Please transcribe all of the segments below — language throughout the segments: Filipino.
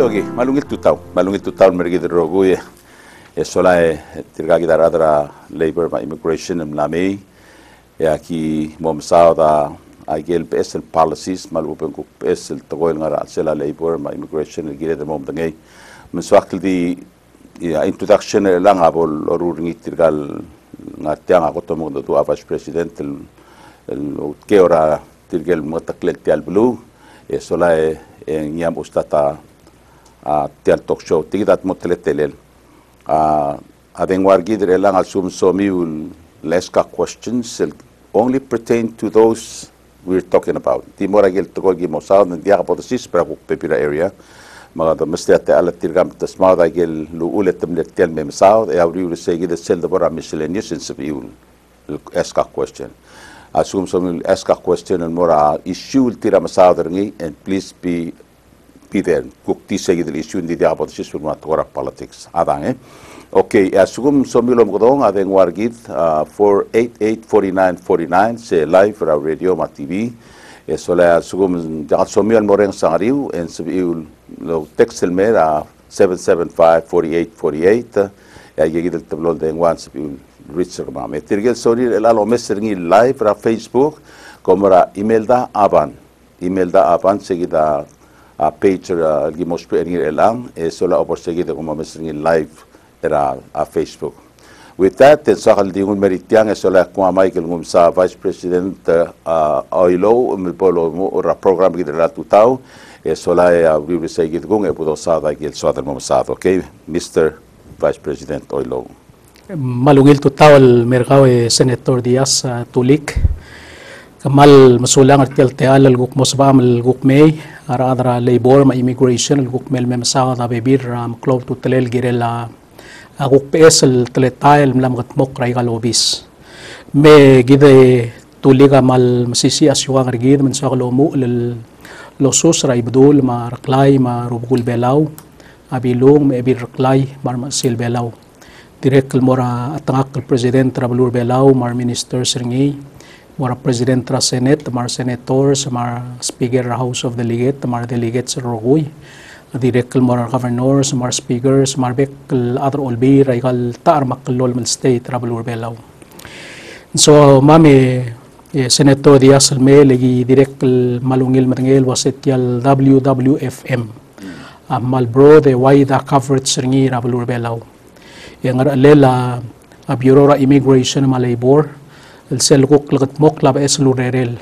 기도하기 말룽일 뚜따우 말룽일 뚜따우 메르기 들어고에 에솔라에 들가기 다라더라 레이버 마 이미그레이션 음라미 야키 몸사다 agel pesel policies malupeng ku pesel togoil ngara sela labor ma immigration eh, gire de mom dangai meswakil di eh, ya introduction e lang abol orur ngitirgal ngatiang ako to mundo tu apas president el ke ora tirgel motaklet al blue eso eh, la en yam ustata Ah, tial talk show. Tigidat mo teletelel ah, a adeng wargi dire lang al sum somi ul leska questions only pertain to those we're talking about. Ti mora gel to gi mo sa dia ka potosis para ku pepira area. Mga da mesti ate ala tirgam tas ma da gel lu ulet tem le tel mem sa e avri ul se gi de sel da bora miscellaneous in sabi eska question. Assume some ask question and more issue tira masada ngi and please be piden gugdiisagidil isuindidiabadisi surmat gora politics. Adange eh? okay eh, asugum somilom godong aden wargit ah, forty nine se live ra radio ma tv eh, sola asugum ah, jagat somiol moreng sangariu en sibiul lo texel me ra 7754848 ya yegidil tablol den wan sibiul richard ma me. Tirgel sonir elalo mesergi live ra facebook como ra email da aban email da aban seguida page uh, gi mos pe ni elang e sola opor seguida como mesring live era a Facebook. With that, te sakal di ngun meritiang e sola kwa Michael ngum Vice President uh, Oilo mi polo mo ora program gi la tutau e sola e a vi se gi ngun e pudo sa da gi el soda mo sa okay Mr. Vice President Oilo. Malungil tutau el mercado e Senator Diaz uh, Tulik كمال مسؤولان ارتيل تيال الغوك مصبام الغوك مي ارادرا ليبور ما اميغريشن الغوك ميل مي مساغ دا بيبير رام كلوب تو تليل جيريلا اغوك بيس التلتاي الملام غت موك رايغا لوبيس مي جيدة توليغا مال مسيسي اسيوان رجيد من سوغ لومو لل لوسوس رأي بدول ما رقلاي ما روبغول بيلاو. أبي لوم ابي رقلاي مار مسيل بيلاو. ديريك المورا أتناق البرزيدنت رابلور بيلاو مار مينيستر سرنجي. Mara president ra senate mar senators mar speaker ra house of delegate mar delegates rogoy direct mar governors mar speakers mar bek other olbi ra igal tar maklol mal state ra balur belaw. So mame eh, eh, senator Diaz Alme lagi direct malungil matangel wasit yal WWFM amal ah, bro de wide coverage ringi ra balur belaw. Yang ara lela ah, bureau ra immigration malabor el sel ko klagat mok es lurerel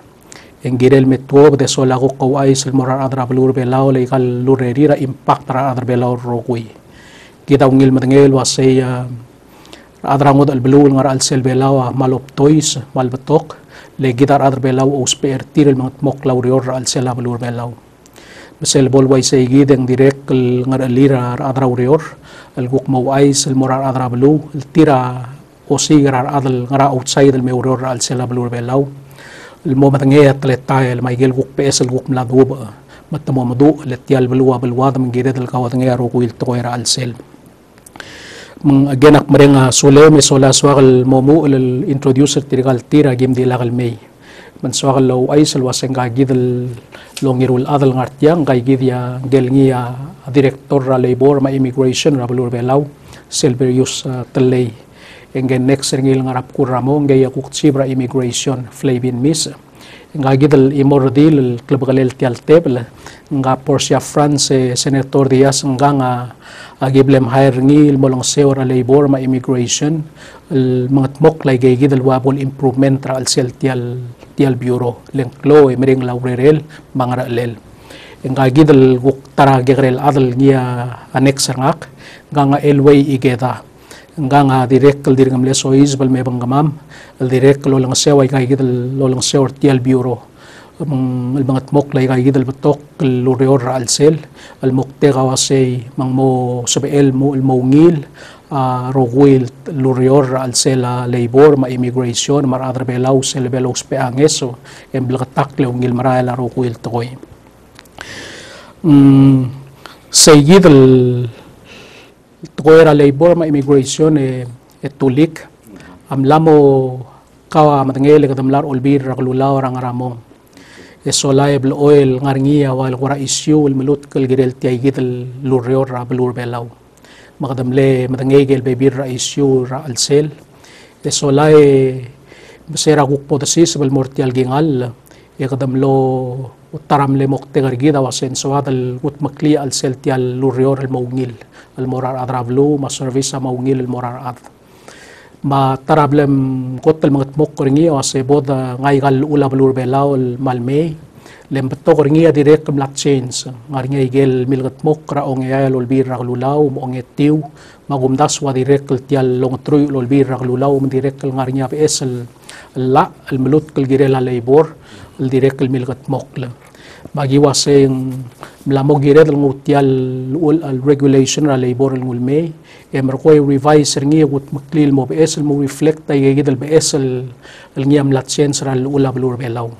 en girel metwo de sola ko ko ay sel morar adra blur be law le kal lureri ra impact ra adra be law rogui kita ungil matengel wa se adra ngod al blur ngar al sel be law malop toys mal betok le gitar adra be law os per tirel mok law rior al sel blur be law besel bol wai se gideng direk ngar alira adra rior al guk mau ay sel morar adra blu tira وسيرة أدل غرا أوتسايد الميورور على سلام لور بلاو المهم تنجي تلتا ما يجيل غوك بس الغوك ملا دوب متمو مدو لتيال بلوا بلواد من جيدة الكاو تنجي روكو التوير على سل من جنك مرينا سولم سولا سوغل مومو الانتروديوسر تيرغال تيرا جيم دي لاغل مي. من سوغل لو أيسل واسنغا جيدل لونغيرو الادل غارتيان غاي جيديا جيلنيا دايركتور راليبور ما ايميغريشن رابلور بلاو سيلبريوس آه، تلي. uh, engen next ngil ngarap kuramo ngay akuk chibra immigration Flavin Miss. Nga gidal imordil club galel tial tebel. Nga Portia France eh, Senator Diaz nga nga agiblem hire ngil molong seora labor ma immigration. Mga tmok lay gay gidal wabol improvement ra al sel tial tial bureau. Lengklo e mering laurerel mga lel. Nga gidal guk tara gegrel adal ngia annex ngak. Nga nga elway igeda nga nga direct kal dirngam le sois bal me bangamam al direct lo lang sewa kay gidal lo lang sewa tial bureau. Mang al mga tmok lay kay gidal batok lo reor al sel al mukte kawasay mang mo sabel mo al mongil uh, rogwil lo reor al sel uh, labor ma immigration mar adra belaw sel belaw speanges so em blakatak le ngil marala rogwil toy mm, say gidal tukoyra labor ma immigration e, e tulik am lamo kawa matangele kadamlar olbir rakululaw rang ramong Esolay oil ngarngia wal kura isyu wal melut kal girel tiay gital luryo ra belur belaw. Makadamle madangegel bebir ra isyu ra alsel. Esolay besera guk potasis bal mortial gingal. Ekadamlo utaram وترام لموك تغرقيدا واسين سوا هذا المتمكلي السلتيا لوريور الموغيل المورار أدراب لو ما سرفيسا موغيل المورار أد ما تراب لم قط المغت مقرنية واسي بود غاي غال الأولى بلور بلاو المالمي. لم بتغرنية دي ريقم لاتشينس غرنية يجيل ملغت مقر أغنية لولبير رغلولاو مغنية تيو. ما قم داسوا دي ريق التيا لونتروي لولبير رغلولاو من دي ريق الغرنية بإسل لا الملوت كالجيريلا ليبور. الديريك الملغة موكلا باقي واسين لا موغيري دل موتيا الريجوليشن على ليبور المولمي. إمر كوي ريفايس رنية غوت مكلي المو بأس المو ريفلكت يجي دل بس النيام لا تشينس رال الاولى بلور بلاو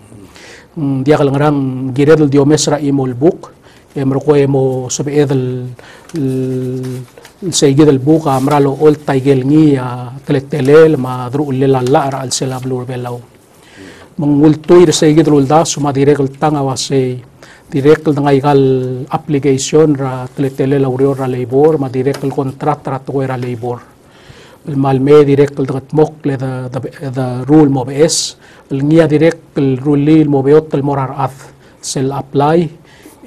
ديا غلغرام جيريدل ديو را إيمو البوك إمر كوي مو سبيد السيجد البوك امرالو أول تايجل ني تلتلل ما درو للا لا رال سلا بلور بلاو mengultui sa gidal ulda suma direkal tanga wasay direkal nga igal application ra tele laurio ra labor ma direkal contract ra to ra labor. Mal me direkal dangat mok le the, the, the rule mo bes el ngia direkal rule mo beot el morar ath sel apply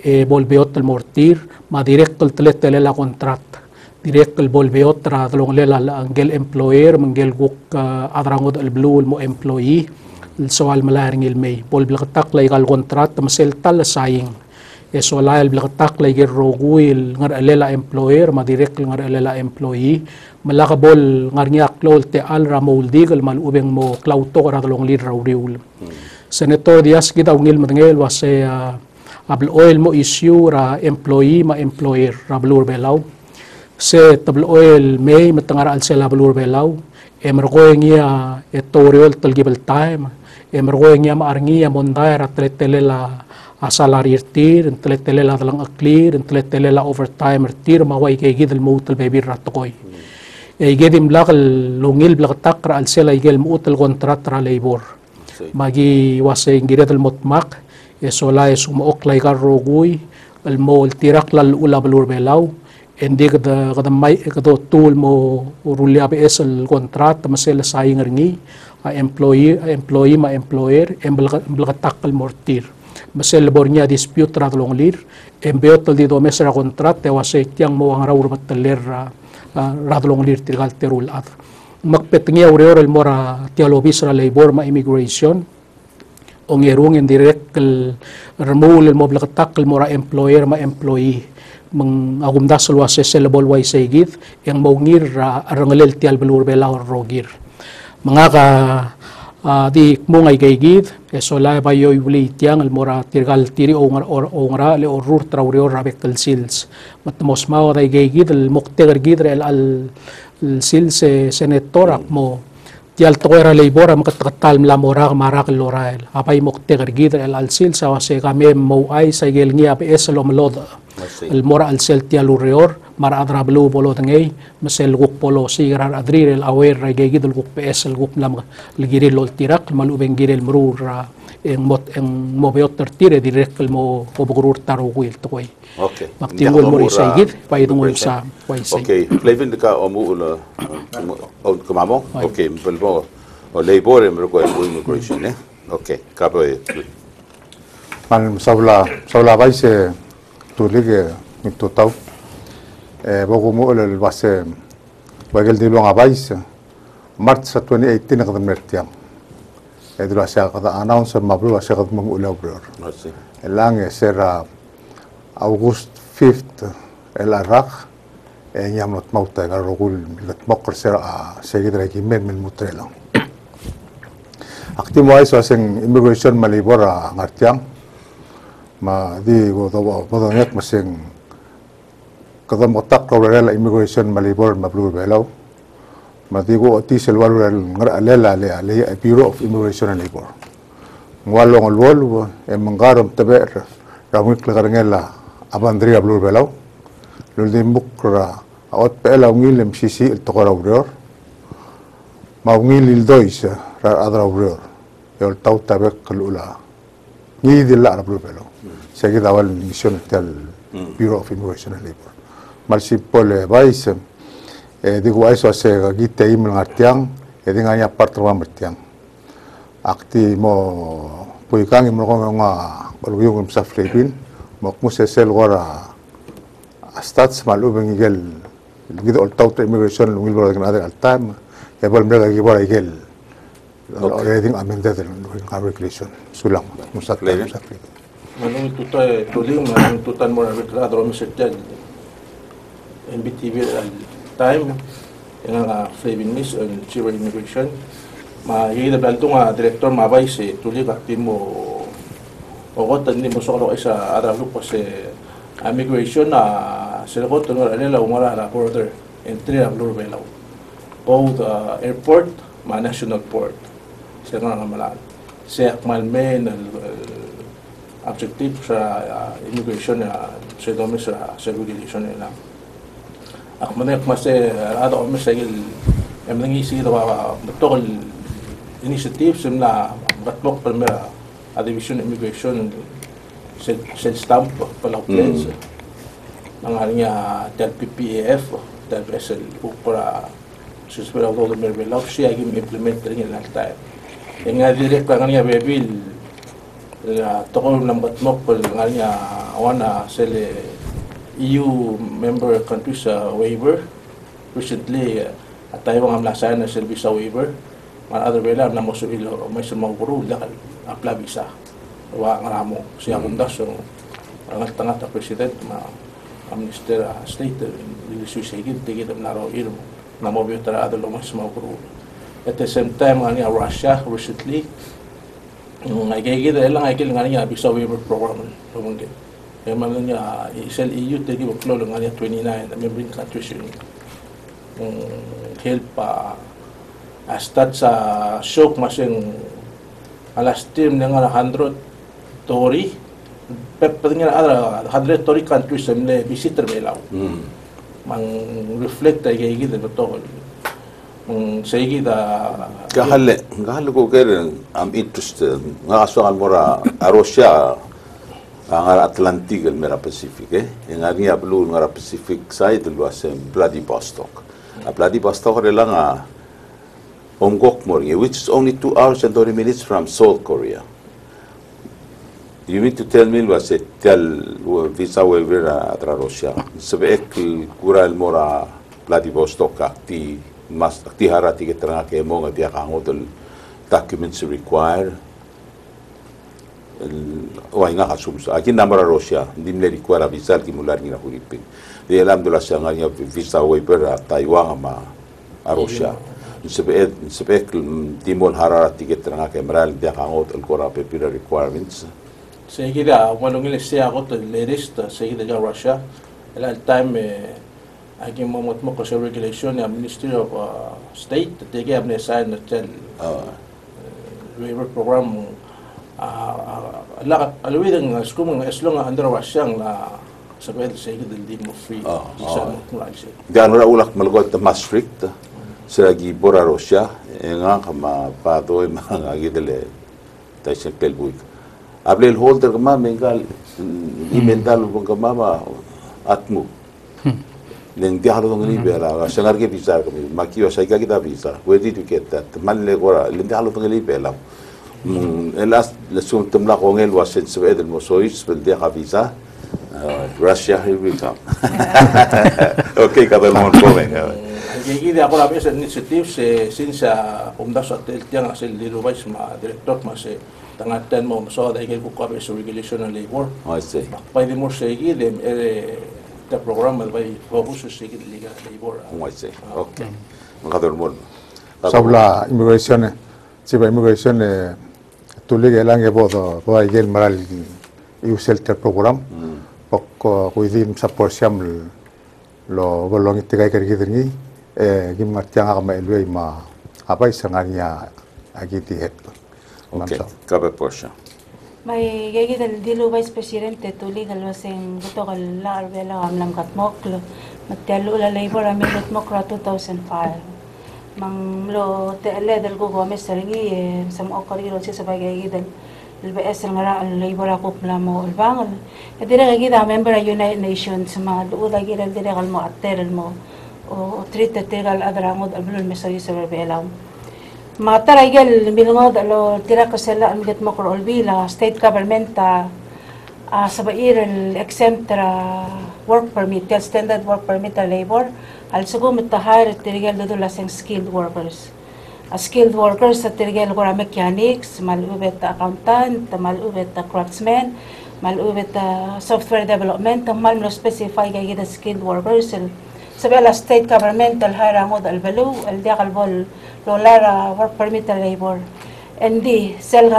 e bol beot el mortir ma direkal tele tele la contract. Direkal bol beot ra dalong lela angel employer mangel guk uh, adrangod el blue mo employee soal malaring ilmay bol blakatak lay kal kontrat masel tal saying. E soal blakatak lay ger roguil ngar alela employer ma direct ngar alela employee. Malaka bol ngar nyak lol te al ra moldigal mal ubeng mo klauto ra dalong lir raw riul. Senator dias kita ungil matngel was e abl oil mo issue ra employee ma employer ra blur belaw. Se tabl oil may matangar al sela blur belaw. E margoy ngia etoriol talgibel time emergoeng yam arngi yam tir, tele tele la dalang aklir la overtime irtir mawai kegid الموت البيبير راتقوي يجد ملاق اللونيل بلغ تقرا السلا يجي الموت الكونترات ليبور ماجي واسي انجريد المطمق سولا يسوم اوكلا يغرو غوي المول تيرقلا الاولى بلور بلاو hindi kada kada may kada tool mo rulya BS el kontrat masel sa ingerngi, employee a employee ma employer emblaga takal mortir. Masel labor niya dispute ra long lir embeot di do mesra kontrat te wase tiang mo ang rawur mataler ra ra long lir tirgal terul at makpet ngiya ureor mora tialobis ra labor ma immigration ong erung in direct remul mo blaga takal mora employer ma employee. Mang agum dasol wase selabol way saygid yang maungir ra arangalel tial belur belaw rogir mga ka uh, di mo ngay gaygid eso la ba yo ibuli tiang al mora tirgal tiri o ngar o ngara le o rur trauri o rabek kal sils. Matmos ma ay gaygid al muktegar gid al al sils senator mo tial to era labor am katakatal mla mora marak lorael apay muktegar gid al al sils sa se kame mo ay sa gel ngi ap es lo al mora al sel tial urior mar adra blue polo tengai mesel guk polo si gerar adri rel awer rai gegi dul guk ps el guk lam ligiri lol tirak mal uben gire el ra eng mot eng mo beot ter tire direk el mo obgurur taru guil tukoi okay mak tingul mo isa pai dung sa pai sa okay leven de ka omu ul on kamamo okay mbel bo o leibore mro ko el guil ne eh? okay kapoe mal sabla sabla vaise tulige mitotau bogumu olol wase wagel di luang abais March 2018 qadam mertiam. Edu la sha qada announce mablu wa sha qadam ulau blur elang sera August 5th el araq يعملوا موتى قالوا قول تمقر سرعة سيجد راكي من من متريلا أقدم وايس واسن إميغريشن مالي برا غارتيام ما دي وضوء وضوء نيك مسين kadam otak lo rel immigration malibor mablu belau matigo oti selwal rel ngara lela le ale bureau of immigration and labor ngwalong lwol emangarom tabe ramik lagarngela abandria blu belau lul de mukra aot pela ngil mcc el tokora uror ma ngil il dois ra adra uror el tau tabe kalula ni de la blu belau seguida wal mission del bureau of immigration and labor Marcipole Baisem, digo eso hace guite y y ya parte. Acti mo puicang y mo con una mo stats el tauta al time, y el volver a igual a digo a de la recreación, su Musa tú tú NBTV al time. Yang nga Flavin Miss and Civil Immigration. Ma yida balto nga director mabay si tuli ka timo ogot. Ni mo solo isa ara lupo se immigration na sila ko tunor alila umara na border entry ang Lurbelaw both uh, airport ma national port. Sila nga malaan siya malmen al objective sa uh, immigration na sa dome sa sa regulation nila. ak mo nek masé rado mo sayil em ngi si do ba do initiative sum la bat a division immigration sel stamp pa la place ang ari nya tel ppf tel sel u pra sus pero do do me implement dengan la yang ada a direk pa bebil la to ko nam bat mok pel wana sele EU member countries sa waiver. Recently uh, ang amlasayan na sel visa waiver. Man other way lang na mo ilo may sa mga guru lakal apla visa wa nga ramo. Siya kung so ang tangat na president ma ang minister uh, state really suicide tigit na ro ilo. Na mo biyo tara mas mga guru at the same time nga Russia recently yung ay kaya kita lang ay kailangan nga niya visa waiver program Maknanya ah, Shell EU tadi berkeluar dengan yang 29 membering constitution hmm, help ah, astat sa ah, shock masing alas team dengan 100 tori pepatnya ada 100 tori constitution le visitor belau hmm. mang reflect ay gigi de betul. Mang saya kita gahalle gahalle ko keren am interested. Ngasal mora arosya Tanggal Atlantik dan Merah Pasifik. Eh. Yang hari ini perlu Merah Pasifik saya itu luas eh, Vladivostok. Ah, ah, yeah. Vladivostok adalah nga Omgok Morgi, which is only two hours and 30 minutes from Seoul, Korea. You need to tell me luas eh, tel visa waiver ah, atra Rusia. Eh, kura el mora Vladivostok akti mas akti harati ke eh, terang ke nga dia kangutul documents required wa nga kasumsa akin namara Russia. Hindi nila require visa ki mular ngira huripin di alam dula sa nga visa waiver a Taiwan ma a Russia. Sabi sabi timon harati ke teranga ke maral dia kangotol kora pepira requirements. Seguida, bueno, ngi siya ako to latest seguida ja Russia. Ela time eh aking mo mo sa regulation ya Ministry of State tege amne sign na tel uh, waiver program ah ala alwi dang skum ng eslong under Russia na sa pwede seguida di mo free. Ah, isa ah. mo kung lang siya. Gano ra ulak malgot ta mas strict sila gi bora Russia e nga kama pato e mga gidele ta siya pelbuik able el holder kama mengal imendal bang kama ma atmu neng dia halo الناس اللي سوم تملاقوا غير واشن سويد المسويس بالدي خفيزة روسيا هي بيكام اوكي كذا المهم كولين يجي ده اقول ابيس انيشيتيف سي سينسا اومداس اتيل تيان اسيل دي روبايس ما دايركتور ما سي تان اتن مو مسو ده يجي بوكو ابيس ريجوليشن ان ليبر اي سي باي دي مور سي يجي ده ده بروجرام باي فوبوس سي يجي ليغا ليبر اي سي اوكي كذا المهم سابلا اميغريشن سي باي اميغريشن tu lige lange bodo bo ai gel maral i usel ter program pokko ku idim sa siam lo bolong i tiga ker gidin ni Eh, gim martia ngak ma elwe ma apa i sangania agi ti het ok kabe porsha mai gegi del dilu vai presidente tu lige lo buto gal lar bela amlam kat moklo matelu la labor amin kat 2005 lo te le dal go gome saringi sam okori ro se sabay gagi dal البئس الغراء اللي براكو بلامو البانغل الدرجة كده member United Nations ما الأولى كده الدرجة المؤثر المو وتريد تتيغا الأدرامود قبل المسوي سبب بيلاهم ما ترى يجل ميلغود لو تراك سلا ان جت مقر البيلا ستيت government uh, sabair el exemptra work permit tel standard work permit a labor al sugo mitahar tirigel do la sing skilled workers. A skilled workers sa tirigel gora mechanics mal ubet accountant mal ubet craftsman mal ubet software development mal no specify kay gida skilled workers. El sabi la state government al harangod al belu el diakal bol lolara work permit labor Hindi, sel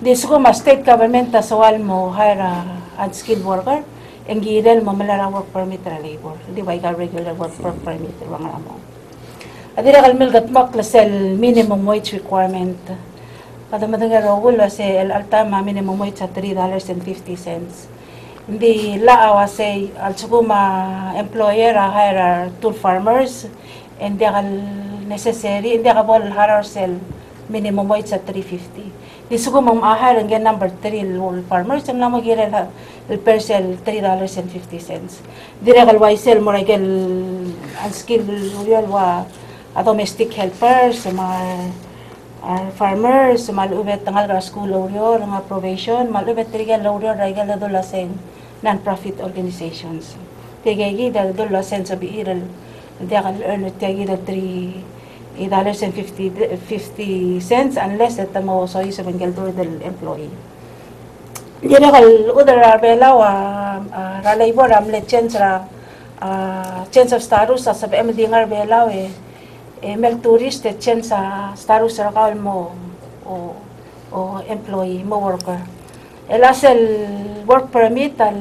Di suko ma state government ta sawal mo hire a unskilled worker engirel mo malara work permit ra labor. Di ba ikaw regular work permit ra nga mo. Adira kalmil gatmak la sel minimum wage requirement. Kada madanga rawul wa se el altama minimum wage sa $3.50. Hindi laawa say al suguma employer a hire tool farmers and they are necessary hindi ka bol hire sell minimum wage sa 350 di suguma ma hire ang number 3 wool farmers ang namo gira el per sell 3 dollars and 50 cents dire kal why sell mo regel unskilled real wa a domestic helpers mga ar farmers malubet tangal ra school urior nga probation malubet tigel urior regel do laseng non-profit organizations. Tigagi dal do lasen sa biiral they can earn tigi dal 3 dollars and 50 50 cents unless at mo so sa banggal do del employee. Dira kal udar arbela wa ra labor am le chance ra ah, chance of status sa sabi em dingar bela we eh, mel tourist at chance sa status ra kal mo o o employee mo worker. Elas el work permit al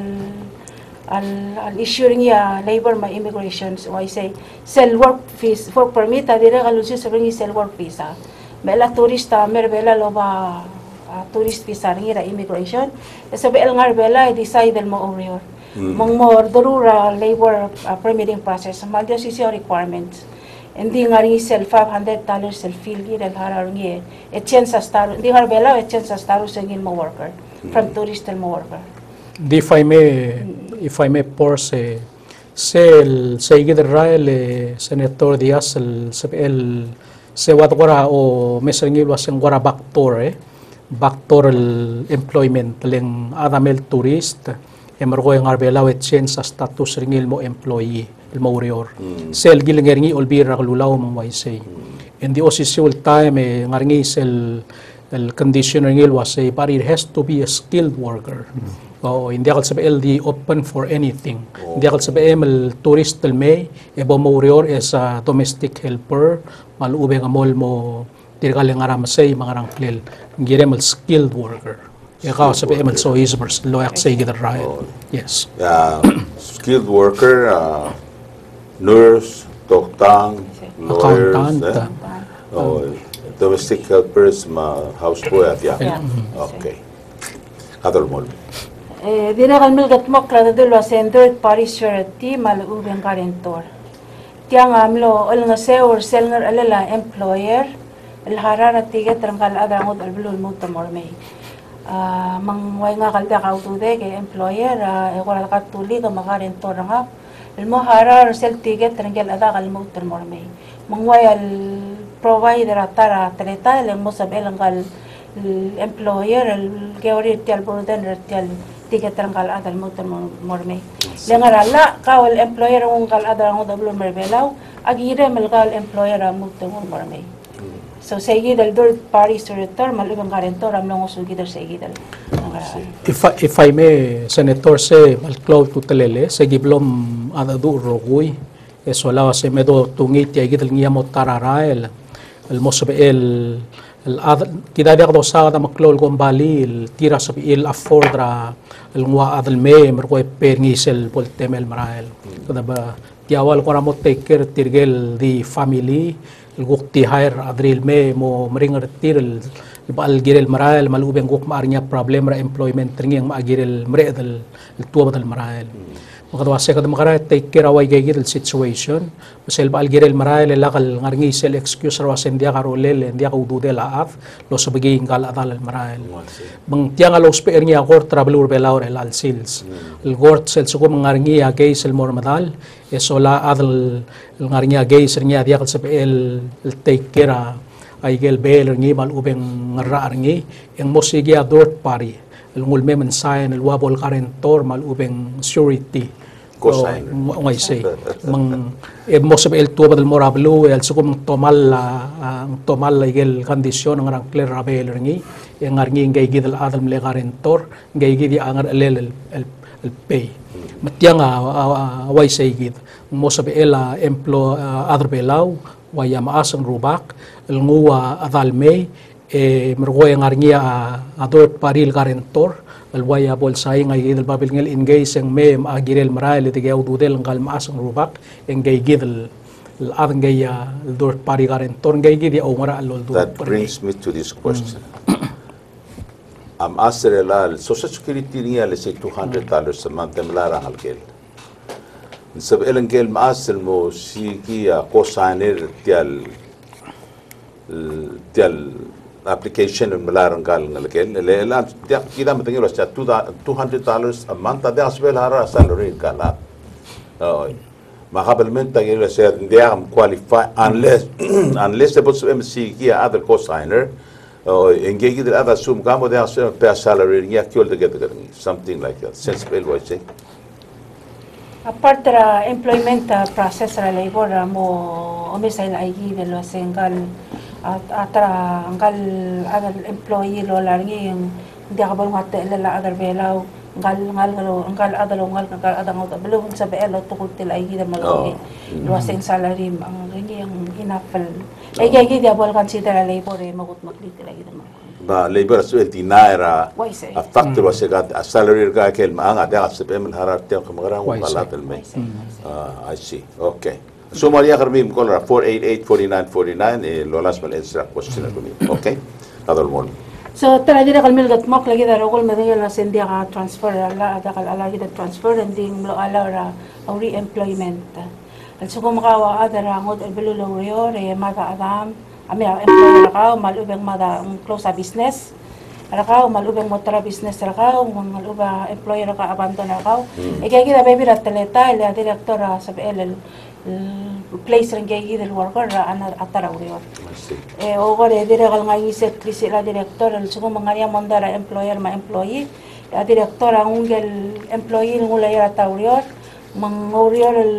al, al issuing ya labor ma immigration so I say sell work fees work permit adira kalusi sa ringi sell work visa mela turista mer bela lo ba ah, tourist visa ringi ra immigration. Sa bel ngar bela decide mo orior mong more darura labor ah, permitting process mal dia si requirements. Hindi nga ringi sell 500 dollars sell feel gi dal hara ringi e chance sa star hindi ngar bela e chance sa star sa ngin mo worker from tourist mo worker if I may, if I may force, eh, sel Saigid Rael, eh, Senator Diaz, el, el, se wadwara o mesengil waseng wara baktor, eh, baktor el employment, leng adamel turist, emergo yung arbela wet chen sa status ringil mo employee, il maurior. Sel gilingeringgi olbira kalulaw mo waisay. In the official time, eh, ngaringi sel, el condition ringil was eh, but it has to be a skilled worker. Oo, hindi akal sabi LD open for anything. Hindi akal sabi el tourist el may, ebo mo urior is a domestic helper, malube nga mol mo tirgal nga ramasay mga rangklil. Ngirem el skilled worker. Ikaw sabi emel so ismers loyak sa igit right. Yes. Uh, skilled worker, uh, nurse, doktang, lawyers, Accountant. eh? oh, domestic helpers, ma houseboy at. Yeah. Okay. Kadol mo. Eh, dire kal milgat mok la de lo center party surety mal uben garantor. Tiang amlo ol nga seur sel ngar alala employer el harara tiga trangkal ada ngut al bulul muta morme. Ah mang way nga kalda ka utude ke employer ah e wala ka tuli ka magarentor nga el mo harar sel tiga trangkal ada kal muta morme. Mang way al provider atara treta el mo sabel tigetran gal adal motor morme lengar alla qaw al employer un gal adal un doblo mervelaw agire mel gal employer amukte un morme so seguid el third party to return mal ibang garantor am long usul gider seguid el if I, if I may senator se mal cloud tutelele segiblom adadu rogui eso la se medo tungiti agidel ngiamot tararael el el mosbel الأذ... كده بياخدوا ساعة مكلول قنبالي التيرا سبيل أفوردرا lengwa adal me ko per ngisel pol temel marael kada ba ti awal ko ramot teker tirgel di family guk ti hair adril me mau meringer tirel bal girel marael malu ben guk marnya problem ra employment tringeng ma girel mre adal tuwa adal. Se kadam kara take care away gay gidel situation. Masel bal girel marael lakal ngarngi sel excuse ra wasen dia karo lele dia ka udude laaf. Lo sabagi ngal adal marael. Bang tiang alo spe erni akor travel ur belaur el al sils. El gort sel suko mangarngi ya gay sel mor madal. Esola adal ngarngi ya gay sel ngi dia kal spe el el take care ay gel bel ngi mal ubeng ngarra ngi yang mosigi a dort pari. El ngulme men sayan el wabol karentor mal ubeng surety Co-signer. So, say mang e mo sa el tuwa del morablo el sukum tomal la ang tomal la igel kondisyon ang rang clear rabel ngi. Yang ngarngi ngay gidel adal mle karentor ngay gidi angar el el el, pay way say gid. Mo sa el emplo adar belaw waya maasang rubak el nguwa adal may e mergoy ang arngia a adort paril karentor el waya bol sai ngai gidel babil ngel engay seng mem agirel marai le tege ududel ngal masang rubak engay gidel el ad ngay ya dor parigar en ton ngay gidi o mara lol du that brings me to this question am asre la social security ni le se 200 dollars a month am la rahal gel sab elen gel ma asel mo si ki قوس عن tial tial application எல்லாரும் காலங்களுக்கு எல்லாம் இதான் பார்த்தீங்க two two hundred dollars month அதே as well ஆறு salary இருக்காங்களா மகாபலிமே தகவல் India qualify unless unless suppose M சிக்கு அதர் கோர்ஸ் ஆயினர் எங்கே இது அதை அசும் காம்போதே அசு பே சாலரி இருங்க கேள்வி கேட்டுக்கிறீங்க something like sense pale voice Aparte la employment process la labor amo o mesa en aquí de lo hacen gal at atra anggal agal employee lo larngi yung hindi ka balong hati ilala agar belaw ngal ngal ngal ngal adalo ngal ngal adang ngal belum sa belo tukul til ay gidel malaki lo seng salary ang ringi ang hinapal ay gay gidel bol consider labor eh magut maglit til ay malaki ba labor as well dinaira a factor was a salary ga kel ma nga da as pem harat tem kamarang Why wala tel may Ah, I see okay Somaliya Garbim Cholera 488-4949 اللولاس من الإنسراق والسنة أوكي هذا المول So tala dira kalmin dat mak lagi da rogol la sendia transfer la da transfer and ding lo ala ra auri employment. Al sukum ga wa employer ga mal ubeng ma a business. Ra ga employer place ring kaya gida el worker ra ana atara rio. I see. Eh, o gore dire gal ngai se krisi la director el sugo mangaria mondara employer ma employee. La director ang ungel employee ngula yara taurior mangorior el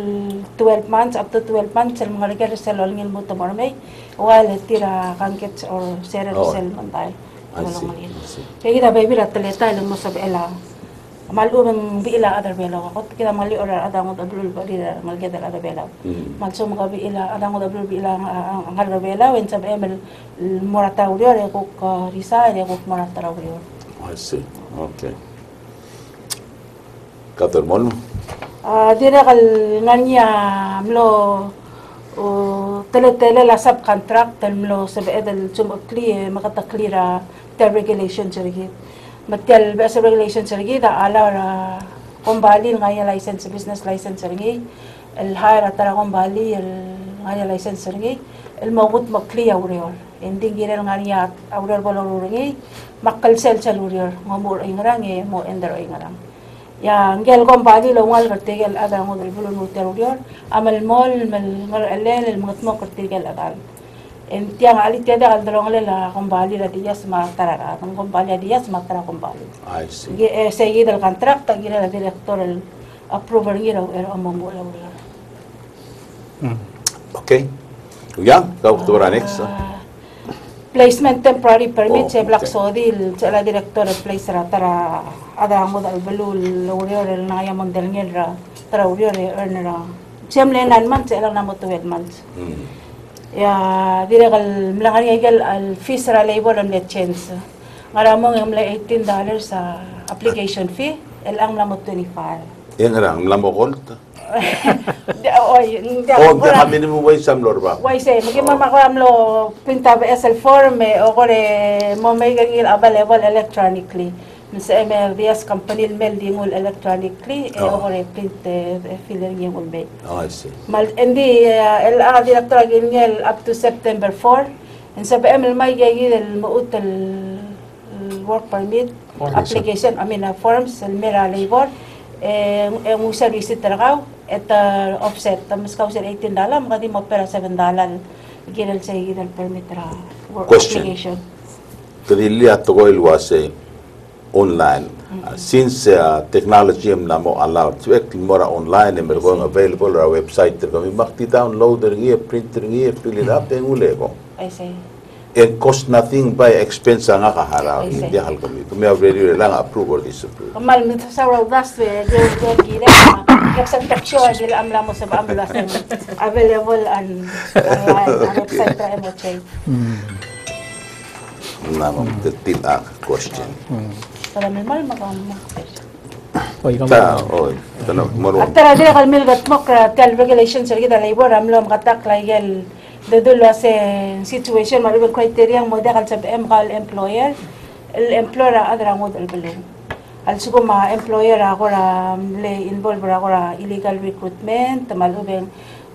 12 months up to 12 months el mangaria sel ol ngil muto mormei wale tira kanket or sere Oh. sel mandai kaya kita baby la teleta el mo sabi ela malguban bi ila adar bela ko kira mali ora adang od abdul bari mal geda ada bela malso mga bi ila adang od abdul bi ila ang adar bela wen sab emel morata urior ko ka risa re ko morata urior I see okay kater mon ah dira kal nganya mlo وتلتة لا سب كونتراكت ملو سب ادل تم كلي مقطع كليرا تاع ريجوليشن جريت matel ba regulation regulations dah ala ra kombali ngaya license business license rigi el hara tara kembali el ngaya license rigi el mawut makli aureol ending gira ngaya aureol bolor rigi makal sel sel aureol ngomur ingrang ye mo endero ingrang يا نجل قوم بعدي لو مال قرتيجل أذا مود البلون وتروديون mal المول من المرأة الليل المغتمق قرتيجل أذا en tiang ali tiada al dorong le la kumbali la dias ma tarara ang kumbali dias ma tara kumbali I see. Gi- eh, seguir el contrato gira la director el approver gira er among wala wala okay Yang, kau tura next. Ah, placement temporary permit Oh, sa Black okay. Sodil sa la director el place ra tara ada mo dal belul lawyer el naya mondel ngel ra tara urior earn ra. Siyam le 9 months elang na mo 12 months Hmm. Ya dire kal mlangan igal al fees ra labor am net chance ngaramong ang 18 dollars sa application fee el ang mo 25 Yang orang lamo kolt. Oy, hindi O, ako ka minimum wage sam lor ba? Why say, magi mamakram lo pinta ba SL form eh, o kore mo may gagil available electronically. nos vamos a hacer una campaña de y a printar en filial y I see. Mald, en día eh, el a el up to September four, entonces para el maíz work permit application, a menos uh, forms del labor, eh, en, en muchas veces te offset, estamos 18 dólares, aquí más para 7 dólares, generalmente el permito. El? Online. Uh, since uh, technology am namo allowed to act mora online and mergo available our website ko mi makti download ringi print ringi fill it up and ule ko. I say, And cost nothing by expense. I see. Hindi hal kami. Kami already lang approve or disapprove. kamal mi sa raw das, eh, gil gil gira, kapsan taksyo, gil amla mo sa amla sa available ang website ra mo chay. Namo til a question. Para mo At tara dire kal mil gat mokra tel regulation gida labor amlo makatak laigel dedulo se situation criteria mo da kal sa BM kal employer ngod al belong al sugo ma employer ako ra le involve ra ako ra illegal recruitment ubeng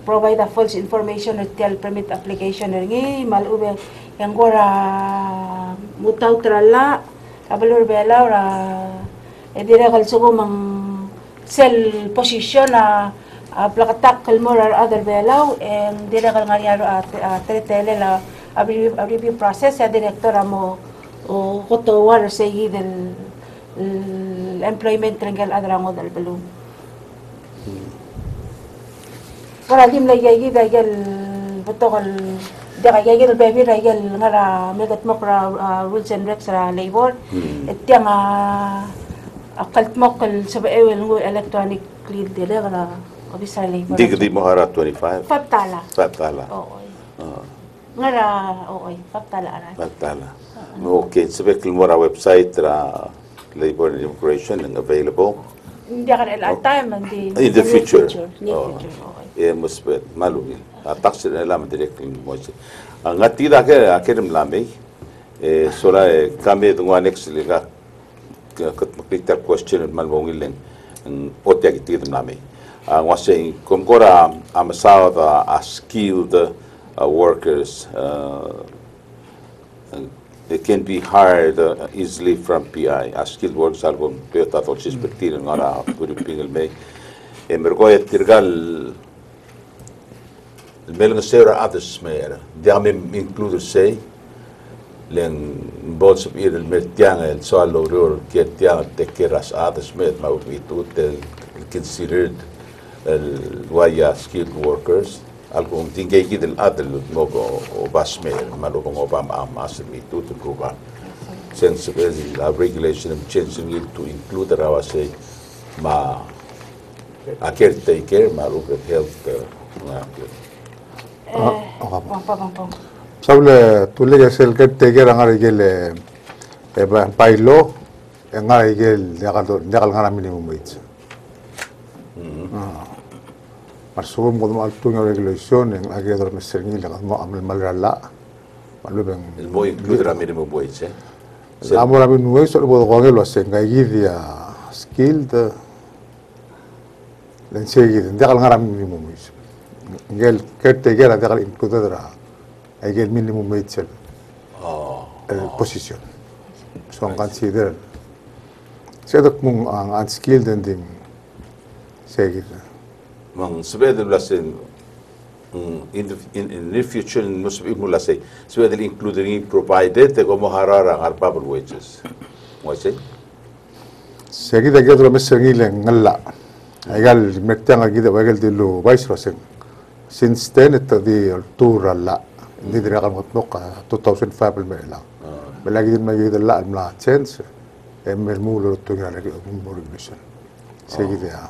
provide a false information or tel permit application ringi mal ubeng yang gora mutaw trala abalor bela ra e dire kal sugo mang sell position na uh, plakatak kalmor or other belaw and dire kal nga yaro at uh, tretele la a review, a review process sa director mo o koto war sa l- employment rengal adrango dal belum Para dim la yagi dagel botokal da kay yagi baby dagel ngara megat mo ra uh, rules and regs ra labor Hmm. et yang akalt mo kal sa ewel ngo electronic clean dele ra obisa labor di mo hara 25. paptala Patala. oo Ah. ngara oo paptala ara Patala. Okay, sabi ko mo ra website ra labor and immigration and available. Indian at that time nanti. in the future. future. Yeah, oh. future. Yeah, must be malu. Tak sih ni ah, ah, ah, eh, lah mesti dekat ni mesti. Angat hmm, tiada ke akhir mlamai. Eh, sura kami dengan next lega kita mukti question malu mungkin leng. Otya kita itu mlamai. Angwasih kongkora amasawa the skilled uh, workers. Uh, can be hired uh, easily from PI. As skilled workers are going to be able to be able to be able مرقوية ترقى الميلن سيرا عدس ميرا دعم include السي لأن بولس بير المرتيانة السؤال لو رور كيت تيانة تكيراس عدس ميت ما بيتوت الكنسيرد الوايا skilled workers algum tinha aqui de lado do novo o basmer mas o como vamos a máximo e tudo o que vai sem se fez a regulação de chance de tu incluir a você ma a quer te quer mas o que health não é sabe tu liga se ele quer te quer angar ele é pai lo angar ele negar negar ganhar marsugun godum altuño regulation en agedor mesengi la no amel malgala maluben el moy kudra minimum wage la mora bin wage so bodo goge lo senga gidia skilled len segi den dal ngaram minimum wage ngel kerte gera dal in kudra agel minimum wage oh. Position so consider sedok mung ang unskilled and segi man sebede la se in the, in, in the future no sabemos la se sebede incluiría provided como harara harpable wages wache segida que otro mes seguile ngalla agal mektanga gida wagal dilu vice rasen since then it the altura la ندري رقم متوقع 2005 بالمئة ولكن ما يقدر لا الملا تشينس ام المول للتونيا لك مول بيشن سيدي ها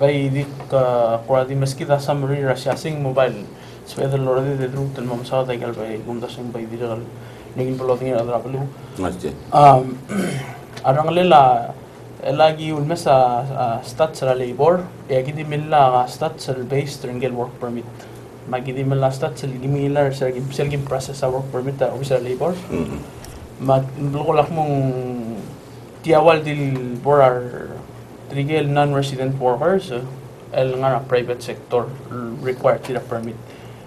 bayidika quradi maskida samri rasyasing mobile sebeda lorade de drum tel mam sawa tagal bay gumda sing bay diragal ningin pelotnya adra pelu masjid um arang lela elagi ulmesa statsra labor yagidi milla statsal based ringel work permit. magidi milla statsal gimila sergim sergim process work permit officer labor mag luego lakmong tiawal dil borar trigel non-resident workers eh, el nga private sector required tira permit.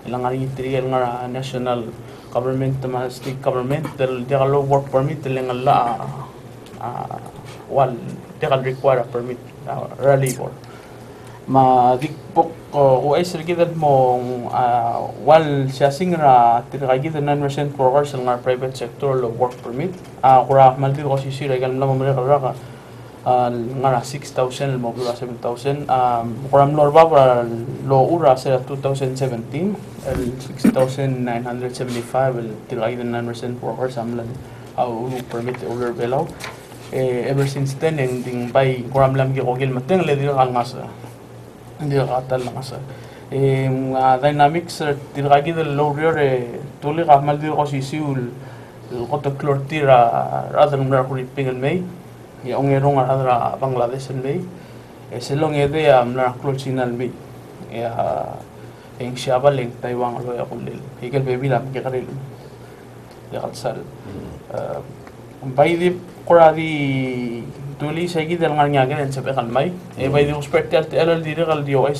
El nga rin trigel nga na national government state government del di lo work permit del nga la ah, wal di ka require a permit uh, ra labor ma dikpok ko ay sirgidad mo ah, wal siya sing ra tiragid non-resident workers nga private sector lo work permit. Ah kura maldi ko sisira lamang mo ra ka ah, nga ra 6,000 mo kura 7,000 um kuram norba para lo ura sa 2017 el 6,975 el tiragid non-resident workers amlan au permit order below eh, ever since then yung ding bay kuram lam gi kogil mateng le dir ka katal lang sa eh dynamics er tiragi del low rear eh tuli ka mal dir ko si siul ko to klortira rather than ya onge ronga adra Bangladesh lei e se long de am na clochinal bi ya shaba leng Taiwan lo ya kulil hikel baby lam ke karil ya kalsal mm. eh, baidi quradi tuli segi del ngar nyaga en sebe mai e baidi respect al eh, mm. al dire kal dio e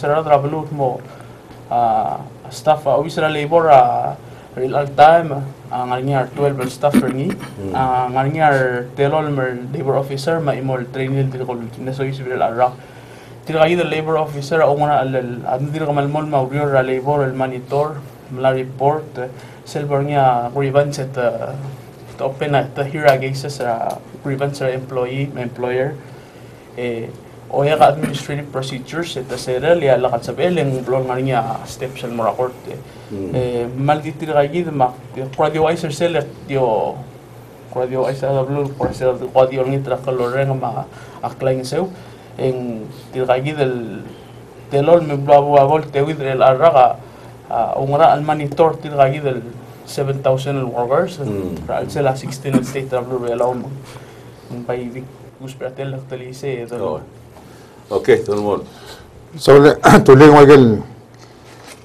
staff au Israel labor al time ang nga 12 staff ringi ang nga telol mer labor officer ma imol training di ko na so isbir al ara tira gid labor officer o nga al al dir kamal mol ma urior ra labor al monitor mala report. Silver nga grievance at uh, to open at the hiragay sa sa grievance sa employee, employer. Eh, o ya ka administrative procedures ito sa real ya lakat sa beleng blong nga steps sa mura court eh, Maldi tilga yidma radio radio blur por ser radio nitra ma en telol al 7000 workers mm. sela 16 state blur la Okay, todo el mundo. Sobre tu el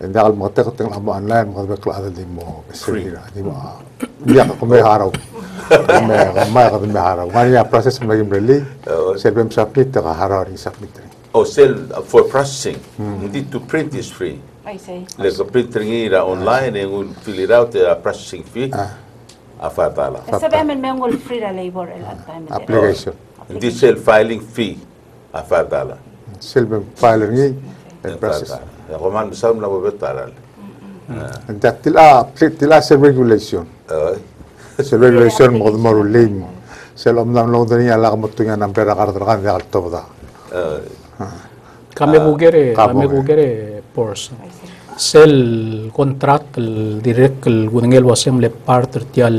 gal maqtaq tang lama online ma be kla da dimo seri dimo ya ko me haro me ma ga me haro ma ya process me gim reli sel bem submit ta haro ri submit oh sel for processing indeed to print is free I see. Le ko printing ira online e un fill it out a processing fee. أفضل السبع من ما نقول فري ليبر application دي سيل فايلينج في أفضل سيل فايلينج البروسيس Ya, Roman Besar Melawa Betar kan? Ya, ya, ha. Dia telah plik telah se regulation. Oi. Se regulation mod maru lim. Selam lam lam dunia lah mutu yang nampak nak ada kan dia alat tu Kami ah, bukere, kami eh. bukere pors. Sel kontrak el direct el gunengel wasem le part tertial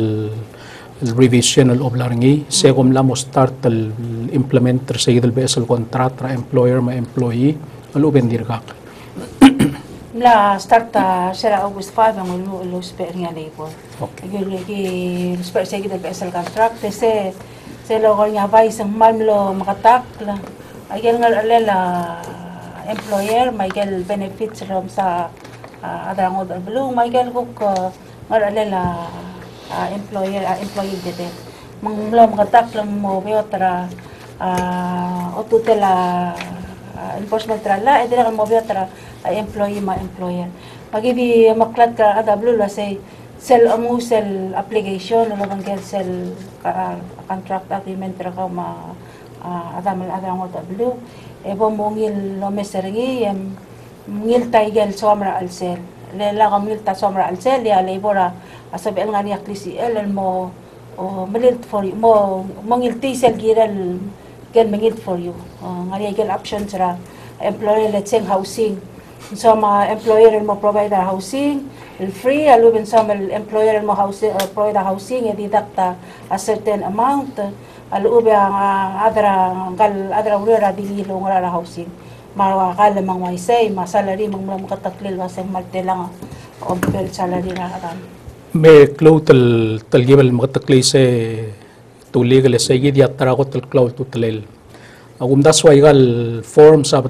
el revision el oblarngi. Se start el implementer segi kontrak tra employer ma employee el ubendirgak. La start. La start ta sera August 5 ang ulo ulo spare nga labor. Okay. Igi igi spare sa gid el contract se se lo gol nga vai sang malmlo makatak la. Agel nga alela employer may gel benefits rom sa uh, adrang od blue may gel kuk uh, nga alela ah, employer ah, employee dede. Mang lo makatak lang mo beotra uh, o tutela uh, enforcement trala e dira mo beotra uh, employee ma employer. Pag ibi maklat ka ada blue la say sel amu sel application lo bang gel sel ka- contract agreement ra ka ma ah, adam al adam wa tablu e bo mongil lo meseringi em ngil taigel somra al sel. Le la ka ngil ta somra al sel ya lebora asab el ngani aklisi el mo o malil for you mo mongil tisel giral gel mangil for you. Ah, ngani gel options ra employer let's say housing so ma employer mo provide a housing el free. Alubin sa mal employer mo housing uh, provide a housing e didakta a certain amount. Alube ang uh, adra gal adra urera dililo ngara housing. Marwa kala mang waisay ma salary mang mga kataklil wasay malte lang o bel salary na aram Me klo tal tal gibal makatakli se tuli gal se gid yatra ko tal klo tu talel. Agum das wa igal form sa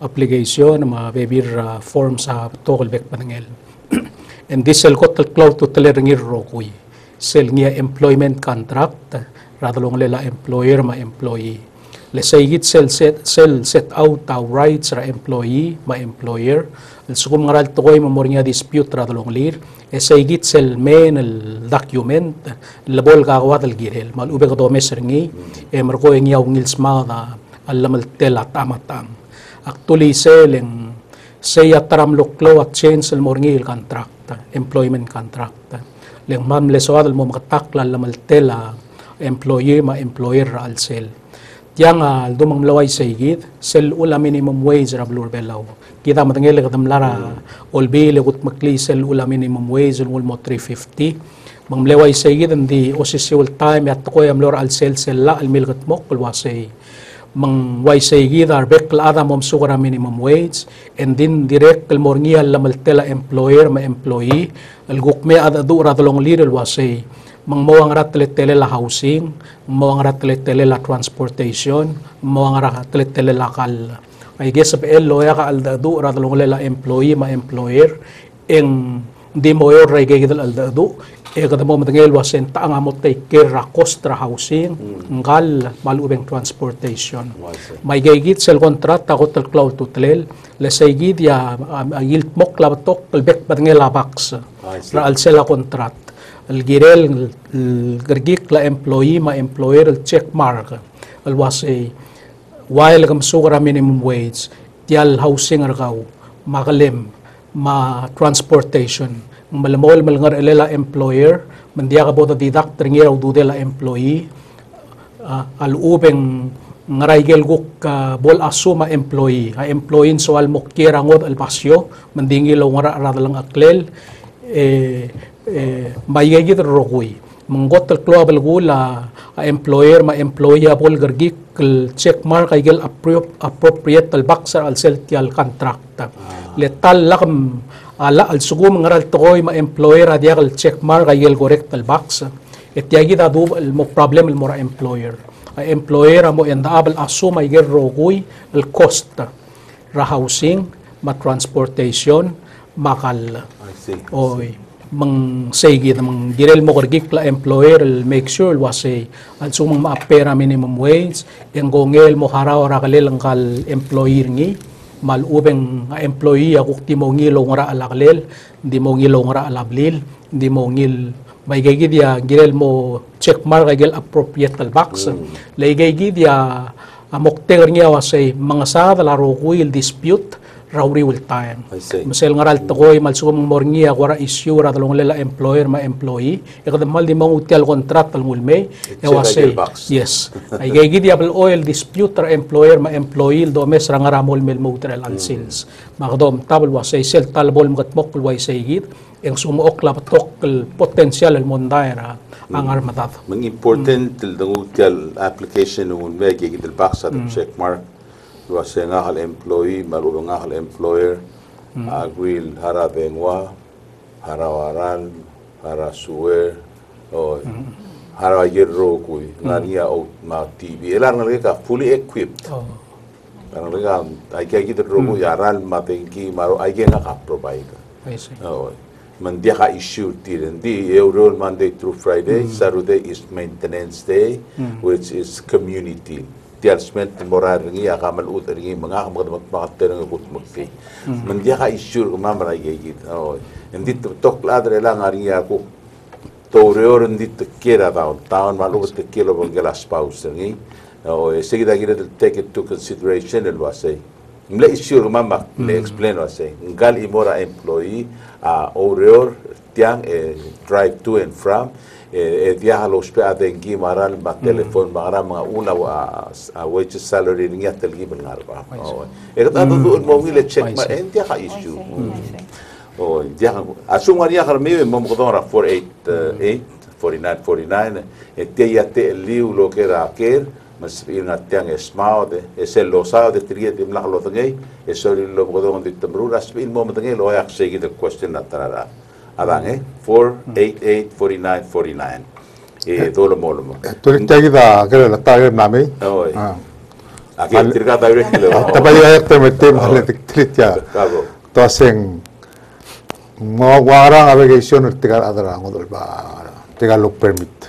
application ma bebir uh, form sa batok al bek panangel. And this sel ko tal klo tu taler ngir rokui. Sel ngia employment contract radalong lela employer ma employee. Le saygit sel set sel set out our rights ra employee ma employer. El sukum ngaral tokoy mamornya dispute radalong lir. E saygit sel men el document labol gawat al girel mal ube ko mes ringi e marko ing yaw ngils ma da alamal tela tamatam. Actually seleng say atram loklo at change el morngi el contract employment contract. Leng mam lesoad al mo makatakla lamal tela employee ma employer al sel. Yang al dumang laway sa higit, sel ula minimum wage ra blur belaw. Kita matangil ka lara olbi legut makli sel ula minimum wage ul mo 350. Mang laway sa higit hindi osisiul time at ko am lor al sel sel la al milgat mo kulwa say mang way sa higit ar bekla ada mom sugara minimum wage and then direct kal morngia lamal tela employer ma employee al gukme ada du ra dolong lidel wasay mang mawang rat tele la housing, mawang rat tele la transportation, mawang rat tele la kal. I guess sa PL loya ka alda du rat long la employee ma employer eng di mo yo ray gigil alda du Ega mo matangel was en taanga mo tay kera kostra housing ngal malubeng transportation. May gaygit sel kontrata ko tel cloud tutlel le saygid ya ah, yilt mok labatok kalbek matangel labaks ra al sela kontrat. Al girel gergik la employee ma employer al check mark. Al was a while kam sugra minimum wage tial housing argaw makalem ma transportation malamol malngar elela employer. Mandiya ka boda didak tringira ududela employee. Uh, alubeng ngaraygel guk uh, bol asuma employee. Ha employee so al mokkira ngot al pasyo. Mandingilo ngara radalang aklel. Eh, eh, mayigit rokui menggot el global gula a employer ma employee bol gargi kel check mark ay gel appro- appropriate al boxer al selti al contract. Letal lakam ala al sugum ngaral toy ma employer adia al check mark ay gel correct al box. Et yagi da du el mo problem el mora employer. A employer mo endabel assume ay gel rogui el cost. Ra housing ma transportation makal. Oy, mang sige mang girel mo korgik la employer el make sure wase al sumang maapera minimum wage. Gongel mo haraw ra kalil ang kal employer ngi mal ubeng nga employee ako ti mo ngilo ngara alaklel di mo ngilo ngara alablil di mo ngil may gaygi dia girel mo check mark gel appropriate al box. Lay gaygi dia amok tenger niya wase mga sa laro kuil dispute rawri will time. Masel ngaral tokoy mal sum morngi agora issue ra dalong lela employer ma employee. Kada mal di mong utial contract al e wasay agil box. yes. Ay gay gidi abel oil dispute ra employer ma employee do mes ra ngara mol mel motel al sales magdom tabel wasay sel talbol mga mok way say gid ang sumuok la patok el potensyal el monday ra ang armatat Mang important til dangu tial application gigit el box at check mark. ruasenga al employee malulunga al employer hmm. uh, aguil hara bengwa hara waran hara suer o hmm. hara yerro kui. Hmm. Ngania o ma tv elar ngalge ka fully equipped. Karena mereka aja kita dulu yaran matengi maru aja nak kapro baik. Oh, mendia ka issue tiren. Di Euro Monday through Friday, Saturday is maintenance day, which is community. tiar smelt morar ngi ya kamal ut ngi manga kham kham kham kham ut mukti hmm. men dia ka isur ma mara ye gi oi oh, endi tok ladre la ngari ya ku to reor endi te kera ba on taun ma ngi oi segi gira take it to consideration el wa sei mle isur ma ma le explain wa sei ngal i employee ah, a o tiang eh, drive to and from. diálogos pe adengi maran ma telefon maran ma una wa a wage salary ni a atelgi benar ba e ta do mo ngile check ma en dia ha issue o dia a asum ari har me mo mo dora mqdora 488 49 49 etia ya te liu lo que era aquel مسؤولين التاني اسمعوا ده يسال لو صار ده تريه دي ملح لو ثقي de لو بغضون دي تمرور اسبين مو مثقي لو يخشى كده الكويستين نترى Adán, ¿eh? 488-4949. Eh, dolmo, dolmo. no lo permit.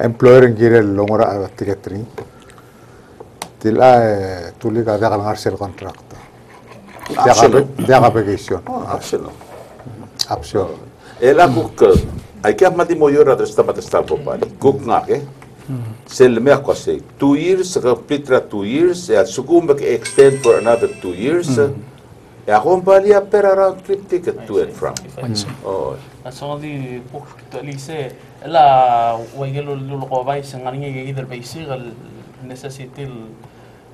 employer en quiere el longora a tigetrin til a tuliga de contrato option Ela kuk ai kia mati mo yora tra sta mata sta popali. Kuk nga ke. Sel me ko se 2 years complete ra 2 years e sukum ke extend for another 2 years. E a company a per around trip ticket to and from. Oh. So di puk talise la wayelo lulo ko bay sa ngani ngi gider basic al necessity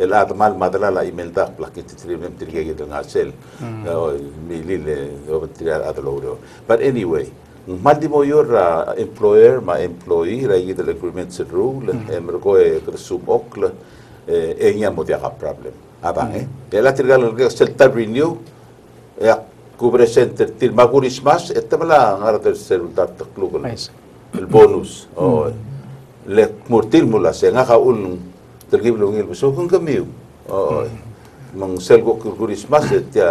الاعمال ما دلالا ايميل داق بلاكي تتريم نم تلقى جدا ناسل ميلين وبتري ادلورو but anyway Maldi mo yor employer ma employee lagi del agreement se rule mm. emrgo e kresum okla e eh, nya mo dia problem. Ah, Abang mm. eh. Ela tirgal ngi selta renew e cubre center maguris este del celular el bonus mm. o le murtil mula un tergib lo ngil so kan kamiu oh, oh. Hmm. mang sel go kuris mas tia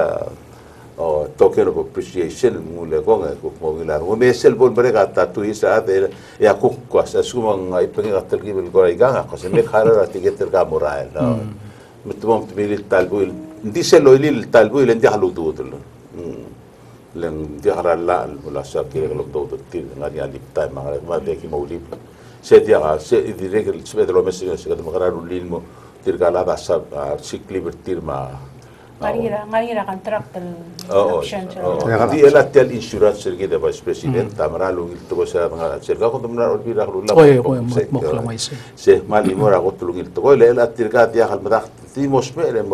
oh token of appreciation mule ko nga ko mo ngilar o me sel bol bere gata tu isa de ya ku ko sa suma nga ipeng ga tergib lo gora iga ko se me khara ra ti geter ga moral no. Mitmom tmil talbu ndi sel lo il talbu il ndi halu dudul لن دي هرا لا الملاسا كي لو دو تي غادي على ما بيكي موليب σετια, σε direct συμπεριλαμβανομένου σε κάτι μεγαλύτερο λίμο τηρηκάνατα σε αρχική βερτίρμα, μαγιρά, μαγιρά καντράκτεν, οχι, οχι, αυτή είναι η insurance στην κοινότητα προέδρη, τα μεγαλύτερα το κοστά μεγαλύτερα, οχι, οχι, μπορεί να είναι, σε μάλιστα είναι τηρηκάτια χαλματάχτη μοσμέ, είναι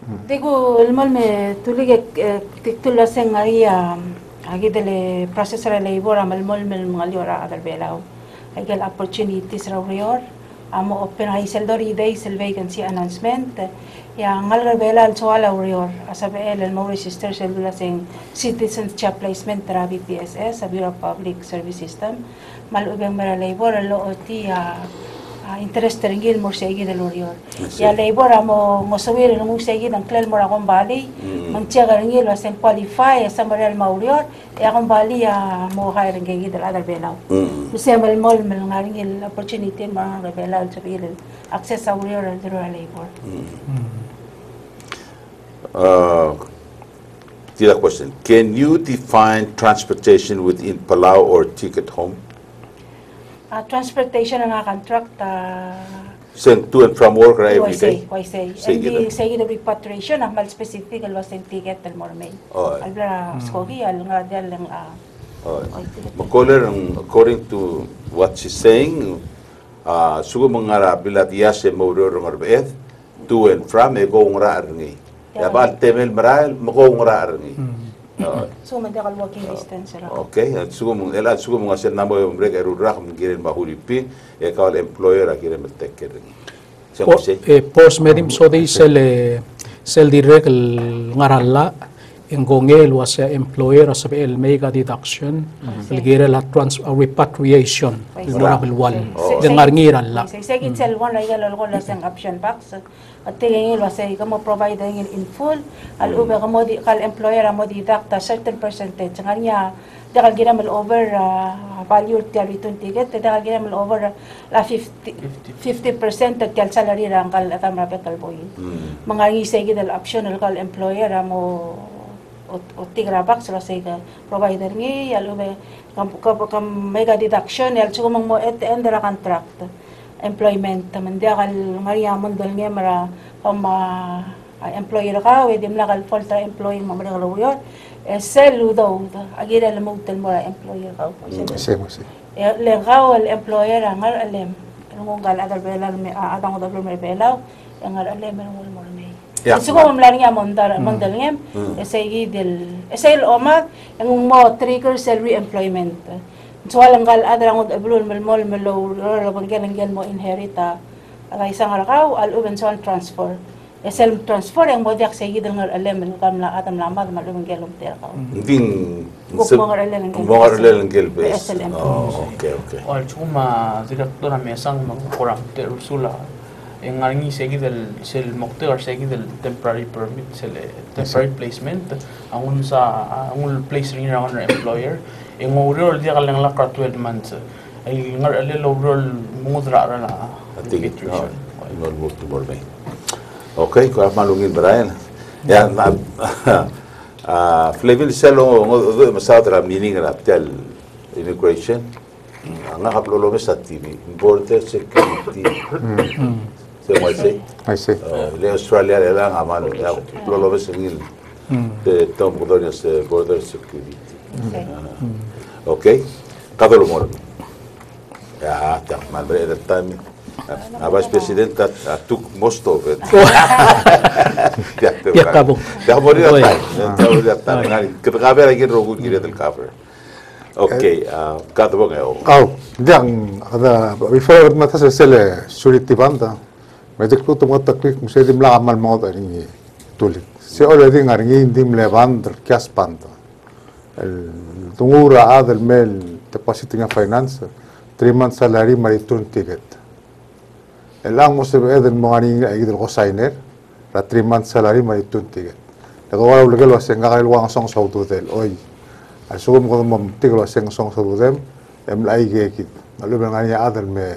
Digo, el mal me tulige titulo sa ngaria agi dele processor labor amal mol mel ngaliora adal belao. Ay gal opportunities raw rior. Amo open ay seldori day sel vacancy announcement. Ya ngal bela al soala rior. Asabe el el Maurice sister sel dula sing citizenship placement tra BPSS sa Bureau Public Service System. Mal ubeng mera labor lo oti ya interest ringgil mo sa igi del rior. Yes, Ya labor amo ngosawir nung segi ng klel mo akong bali Mm. mang tiyaga ringgil was en qualify sa marel maurior e akong bali ya mo kay ringgil del adal belaw mm Kasi mal mol mal nga ringgil opportunity mo nga belaw sa bilil access sa urior al diro labor uh Tila question. Can you define transportation within Palau or ticket home? Ah, transportation nga contract ah, Send to and from work right, every day? why say hindi na. say the repatriation ah mal specific al was en ticket del mormay Oh. albra skogi al nga del ang ticket. Makoler, ang- according to what she's saying, uh, sugo mga bila dia se mauro ng arbeth, to and from, e go nga arngi. Ya ba temel maral, mo nga arngi. Oh. so man dekal walking distance ra Okay, at sugo mong ela sugo mong asen namo yung break eru rak mong giren mahuli pi, e kawal employer a giren metek kering. Siya Por, kasi. eh, pors medim so di sel eh, sel direct el ngaralla en gongel was a employer as el mega deduction. El gira la trans a repatriation. El honorable wal de ngarngiran la. Say say itself one like al ko la sang option box. At tingin lo say kamo provide ngin in full. Al ube kamo di kal employer amo deduct a certain percentage. Nga niya dakal gira mal over uh, value ti return ticket dakal gira mal over uh, la 50 50% at kal salary rang kal atam ra kal boy. Mga ngi say gidal optional kal employer amo o o tigra box la say ka provider ngi al ube kam kam, mega deduction al chugumang mo at end ra contract employment taman dia kal ngaria mon dal nge mara kam ah, employer ka we dim la kal full time employee mo mara kalo e selu do agira le mo tel mora employer ka po Masih, masih. le ka el employer angar alem. Ngong gal adal bela me adang do me bela angar alem ngol mo mo lang niya mondar mondal ngem esay del esay oma ngong mo trigger salary employment so alang gal adra ngod ablul mel mol melo lo banggen ngel mo inherita ala isang arakaw al uben so transfer. Esel transfer yang mo diak say del ngal alem ng kam la atam lamad mal uben gelom ter ka Hindi Kung mga relay ng Kung mga relay ng. SLM. Oh, okay, okay. Wal chuma directora mesang no kurang te Ursula en segi del sel mokte or segi del temporary permit eh, temporary placement angun sa angun place ring around our employer en ngorol dia kalang la 12 months ay ngar ale logrol mudra ra la Ating ito. Ingon mo tumor may. Okay, kung malungin Brian. Ya, na ah Flavio Selo ngo masao tra meaning na tel immigration. Ang kaplolo sa TV, border security. te moise le australia le langa manu ya lolo vese ngil te tom bodonias border security ok? Kadolo moro ya ta mal breder tami a vice-presidente a tá, tá, tu gostou já acabou. Já morreu já tarde tá. então já está que acabei aqui no rugo direto do café اوكي كاتبوغ já a هذا بيفرغ ما تسلسل شوري تيباندا Медикплута моттаклик мушедим ла аммал моодаринги тулик. Се оледин аринги индим левандр кяспанда. Дунгура адал мел депозитинга финанса. Триман салари маритун тигет. Элан мусеб эден моаринги айгидр госайнер. Ра триман салари маритун тигет. Эгова улгел васенгагайл ван сон саудудел. Ой. Асугум годом мамтигл васенг сон саудудем. Эмл айгекит. Алубен ани адал мел.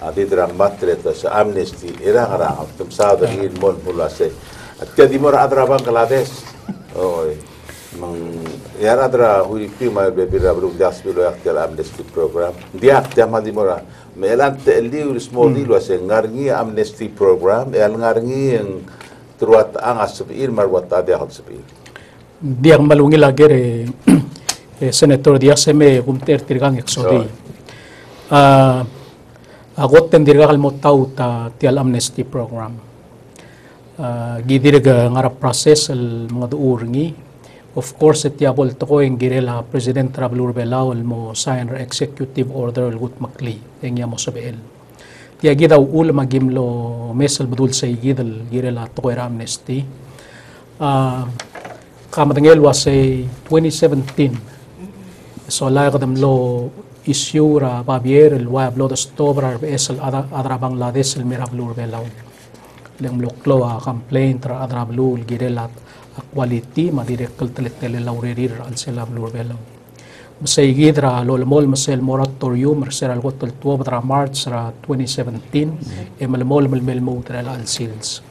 adi dram matre ta sa amnesty era ra tum sa da hin mon pula se atya di mor adra bangladesh oi. Mang ya adra hui pi ma be bi das ya amnesty program. Dia ak ta di mora melan te li di lo se ngarngi amnesty program. El ngarngi yang ngi en truat ang asup ir mar wat ta di ak senator dia ase me gum ter tirgang ah agot ten dirga kal motau ta tial amnesty program. Ah, gidirga ngara process al mga duurngi of course it yabol to ko ang girela president Travelur Belao mo sign or executive order al gut makli engya mo sabel tiya gidaw ul magimlo mesal budul sa igidal girela to ko amnesty. Ah, kamatangel was a 2017 so la kadam lo issue ra babier el wa lo da stobra es el mirablur belaw leng loklo a complaint ra adra blul girelat a quality ma direct kal telet tele laurerir al sela blur belaw Masay gidra lo mol masel moratorium ser al gotol tuwa tra March ra 2017 e malmol malmel mo tra al sales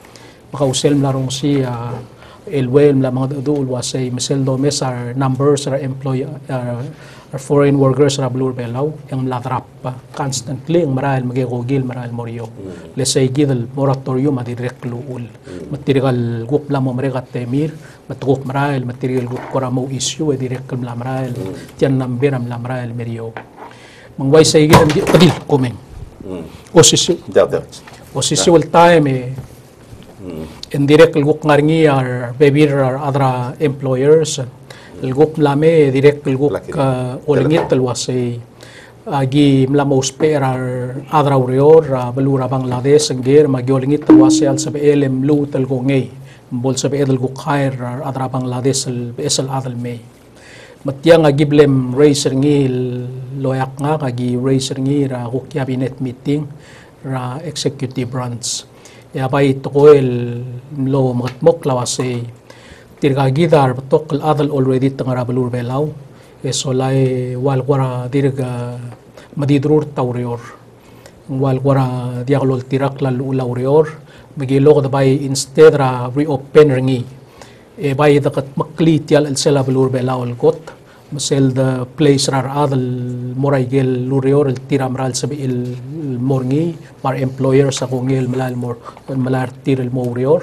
makausel mlarong si uh, elwel mga dudul wasay mesel do mes are numbers employee are our foreign workers ra blur belaw yang ladrap pa constantly ang maral magigogil maral morio let's say gidal moratorium adirek luul. Material gup la mo mereka temir matugok maral material gup koramo issue adirek la maral tiyan number am la maral merio mangway say gidal di padil komeng o sisi o sisi wal time eh. Indirect lguk ngarngi ar bebir ar adra employers direct lguk Laki. uh, olingit talwasay agi mlamo usper ar adra urior balura Bangladesh angger magi olingit talwasay al sabi elem lu talgo ngay bol sabi edel guk khair adra Bangladesh al besal adal may Matyang nga giblem racer ngi loyak nga kagi racer ngi ra ku cabinet meeting ra executive branch. Ya bay tokoel lo matmok lawase tirga gidar tok al adal already tangara balur belau esolai wal wara dirga madidrur tawrior wal wara diaglol tirak lal ulawrior magi log da bay instead ra reopen ringi e bay da kat makli tial al sela balur belau al got مسل ذا بليس رار هذا المورايجيل لوريور التيرام رال سبي المورني مار امبلوير ساقونيل ملال مور ملار تير الموريور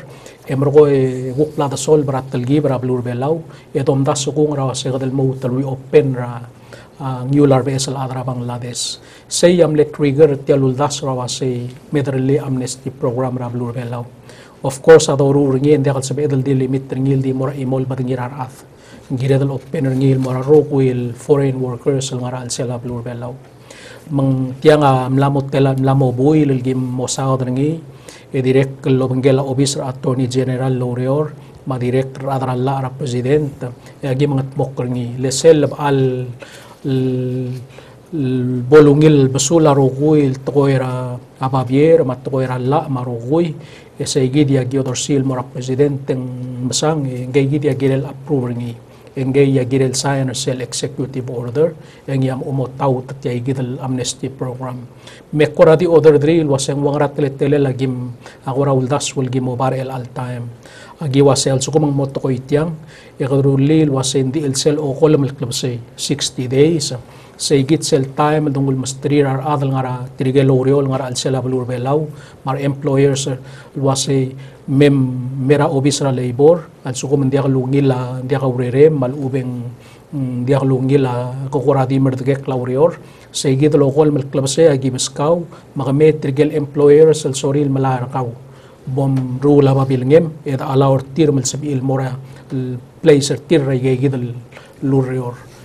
sol brat talgi bra belur belaw e dom da sukung ra sa gadal mo tal reopen ra ang Yular Vessel Adra Bangladesh. Say am let trigger tialul das rawa say Medrili Amnesty Program Rablur Belaw. Of course, adoru ringi hindi akal sabi edal di limit ringil di mora imol batingir arath. Giredal open ringil mora rokuil foreign workers ang ngaral sila Blur Belaw. Mang tianga mlamot tela mlamo buil ilgim mosao ringi e direct lobengela officer attorney general laureor madirect radralla ra president agi mga tbokr ngi lesel al bolungil basula ruguy toira ababier matoira la maruguy esa igidia giodorsil mora presidente masang ngai gidia gilel approver ngi ngay ya girel sign or sell executive order. Yang yam umotaw tat ya igidal amnesty program. Me koradi order drill waseng wangrat tele lagim agora uldas will gim obar el al time agi wasel sukumang moto ko ityang ikarulil wasen di el sel o kolam el club say 60 days sa igit sel time dungul mas trirar adal ngara tirigel oriol ngara al sel abalur belaw. Mar employers wase mem mera obis ra labor. Al sukum dia kalungil la dia ka urere mal ubeng mm, dia kalungil la kokuradi merdege klaurior sa igit lo kol mel say agi miskaw makame tirigel employers al soril malarakaw bom rula babilngem et allow tir mel sabil mora placer tir rege gidal lurior di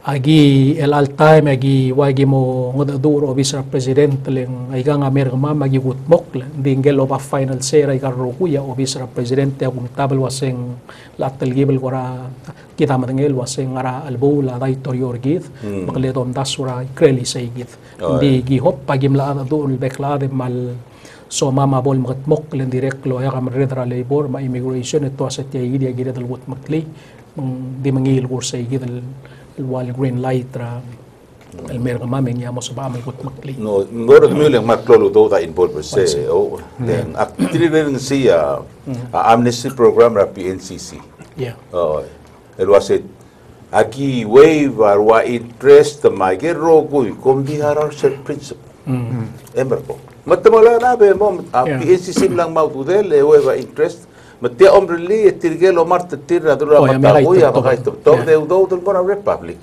agi el al time agi wagi mo ngod duro bisa president leng ay nga mer ma magi gut mok dingel oba final say ay garro kuya o bisa president ya kung tabel waseng latal gibel gora kita matengel waseng ara albo la dai torior git. Bakle dom dasura kreli say git. Di gi hop pagim la do ul bekla de mal so mama bol mat mok len direct lo ya kam redra labor ma immigration ito sa tiya gidi gidi dal gut makli di mangil kur say el mer ma men ya mo sa ba mal gut makli no, ngoro dumi lang maklolo do ta involved se. Oh, then actually rin siya amnesty program ra PNCC. yeah Oh, el wasit aki wave ar wa interest the magero kuy kum biharar set principle. Ember ko. Matamala na be mo Yeah. PNCC lang mau tudel e wave interest Men det om du lige til gæld og Marte til, at du har været der, og jeg har været republik.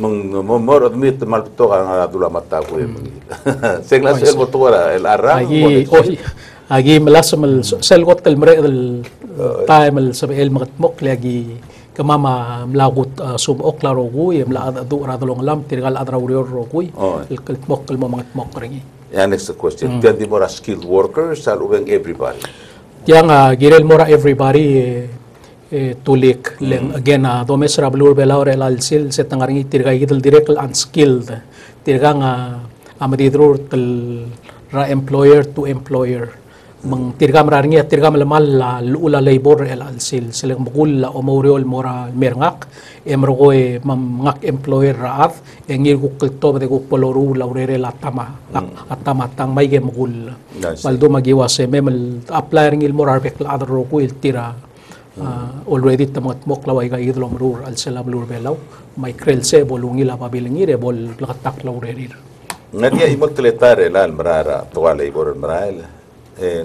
Meng må demi du mit kan to gang at du la mata ku. Segla sel bo tora el arra. Agi oi. Agi melas mel sel got el mre time el sab el mat mok lagi kemama mlagut sub ok la ro ku adu la du ra do long lam tir adra u ro. El kel mok el mo mat ringi. Yeah, next question. Mm. Gandhi more skilled workers, I'll everybody. Yang uh, girel mora everybody eh, eh, tulik leng. Again uh, domes rablur belaur el alsil se tangaringi tirga idel direct unskilled. Tirga nga amadidrur tel ra employer to employer mang tirgam raringi tirgam lamal la lula labor el alsil silang mukul la omoriol mora merngak emro ko e mam ngak employer raat e ngir ko kilto de ko poloru la urere la tama at tama tang may ge mukul. Maldo magiwa se memel apply ringil mora bek la adro ko il tira Ah, already tamat mok laway ka idlo marur al selam lur belaw may krel se bolungi la pabilingire bol lakatak law rerir Ngadia imag teletare la almarara tuwala ibor almarail. Eh,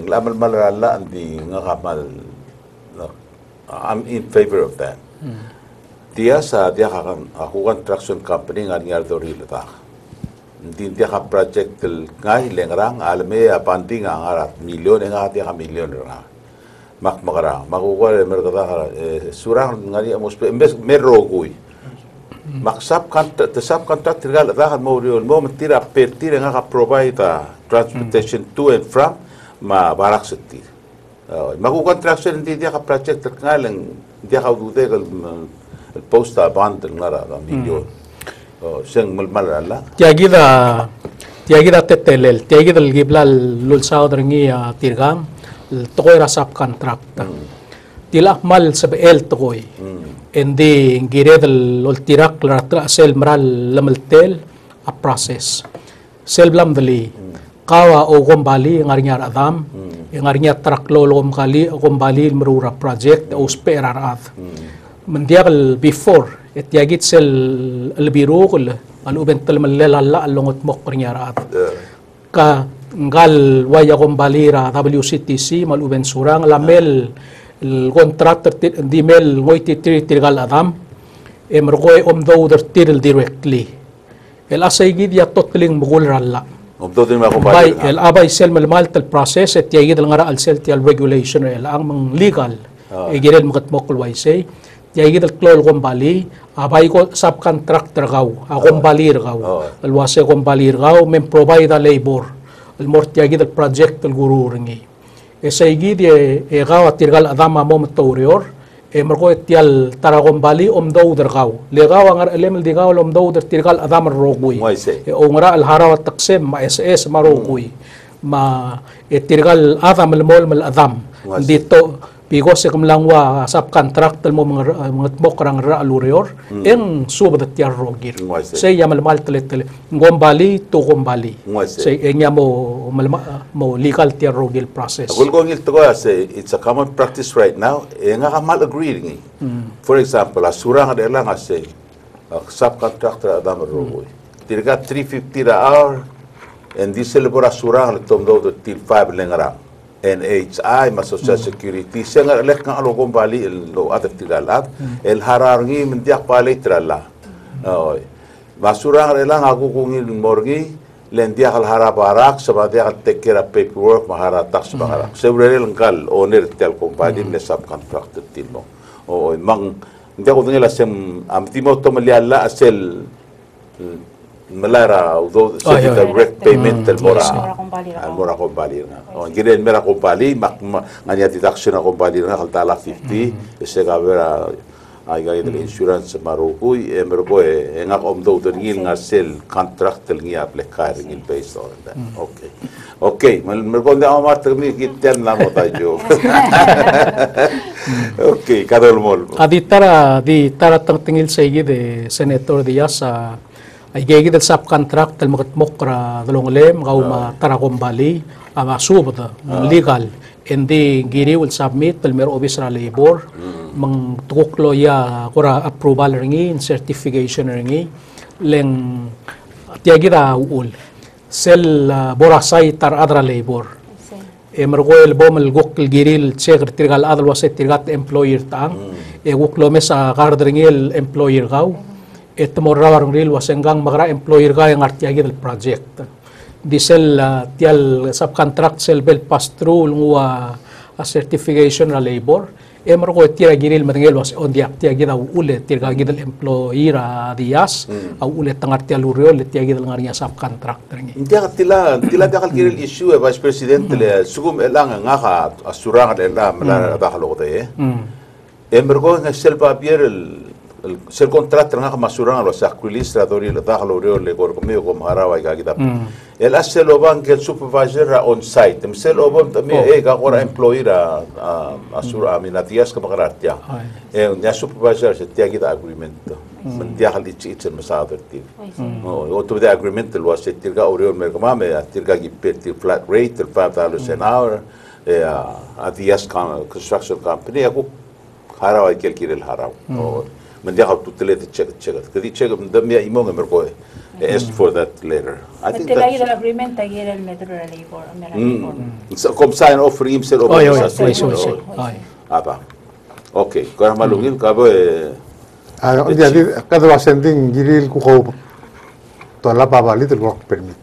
I'm in favor of that. Hmm. Dia sa dia kakan aku kan traction company ngan ngar do ril ta. Dia project til ngai lengrang alme apandi ngarat million nga dia million. Mak magara magugal mer dah eh, surang ngari amos mes merogui. Mak sub contract the sub contract tilgal kan mo riol mo mentira pertir nga ka provide transportation to and from ma barak setir. Uh, maku construction hindi dia ka project nga lang dia ka udude gal el posta band nga ra ra milyon. Oh, siyang malmalala. tiagida tiagida tetelel tiagida giblal lul saudringi uh, tirgam tokoy rasap contract tilak mal sa el tokoy endi kawa o gombali ngarinya adam hmm. ngarinya trak lo lo kali gombali merura project hmm. o sperar ad hmm. mendial before etiagit ya sel lebirul an uben bentel melal la longot mokrinya ad ya. ka ngal waya gombali ra wctc malu uben surang lamel ya. el di mel ngoiti tri tirgal adam emrgoy om dowder tirl directly. El asaygid ya totling mugul ralla. Din ako bay pa. el abay sel mal tal process et yagid ngara al sel ti al regulation el ang mang legal e girel makat mokol way say yagid al klol gombali abay ko subcontractor gaw a gombalir gaw. Oh. al wase gombalir gaw men provide a labor. Al mort yagid al project al guru ringi. E say gid e, e gaw at tirgal adama mo matorior مرقو تيال تراغون بالي أم دو درغاو لغاو أنغر إليم الدغاو لأم دو در تيرغال أدام أو مرا الهارا والتقسيم ما إس إس ما روغوي ما تيرغال أدام المول من الأدام دي تو bigos sa kumlangwa sa contract mo mga mga karang ra alurior en suba da tiar rogir say yamal mal mal tele tele to gombali say en mo mo legal tiar rogil process gol gol ngil to say it's a common practice right now en ga mal agree ni for example la surang ng dela nga say sub contract adam da mo rogoy tirga 350 ra hour and this celebrate sura ng tomdo til 5 lengra NHI social security. Siya nga lek nga alo kong bali lo at tigalat el harar ngi mendiak pali trala. Oy. Masura nga lang ako kung il morgi lendia kal hara barak sa dia kal take care of paperwork mahara tax mahara sebrere langkal owner tel company ne subcontractor timo o mang hindi ako ngila sem am timo to maliala asel ko. mora kumbali nga o giren mera kumbali mak ma- nganya deduction na kumbali nga kal tala 50 ese ka vera ay gaya del insurance sa marukuy e mergo e nga om do do ngil nga sel contract tel ngi aplikar ngil based on that. Okay. Okay mal mergo nda amar tagmi kitten na mo tayo. Okay kadol mol. Adi tara di tara tang tingil sa igi de Senator Diaz sa ay gigi del subcontract del makat mokra dalong lem gaw ma tara kombali ama subata legal. Hindi giri will submit del mero office ra labor. Mang tuklo ya kura approval ringi certification ringi leng tiagi da ul sel borasay tar adra labor. E margoel bom el gok el giril chegar tirgal adal waset tirgat employer taang. E gok lo mesa gardringil employer gaw eto mo rawar ng rilwa senggang magra employer ga yang artiagi del project disel uh, tial subcontract sel bel pass through lungwa a certification ra labor e mo ko tira giril madengel was on the arti agi da ule tira ga employer a dias a ule tangar tia lurio le tia gidel ngarnya subcontract ngi intia tila tila ga kal giril issue e eh, vice president le sugum elang nga ha asurang le la mala ba halo te e ko ngel papier ser contraste na masuran lo sacrilistra dori da lorio le gorgomio go marawa ga gida el hace lo van que el supervisor on site me se lo van también e ga ora employer a a sur a mina días que pagar ya e un ya supervisor se te gida agreement man dia hal ich ich masader ti no otro de agreement lo hace tirga orio me gama me tirga gi per flat rate el 5 dollars an hour a a días construction company ako harawa que el quiere el harawa Men det har totalt checkat, checkat. Kad de checkat, men de är i e e asked for that later. I think that... Ila agreement agir el metro la libor, mera libor. Kom sign off for imsel och Oj, oj, oj, oj, oj. Apa. Okej, kora malugil mm. kabo eh jadi kada wasending jiril ku ko tola baba little work permit.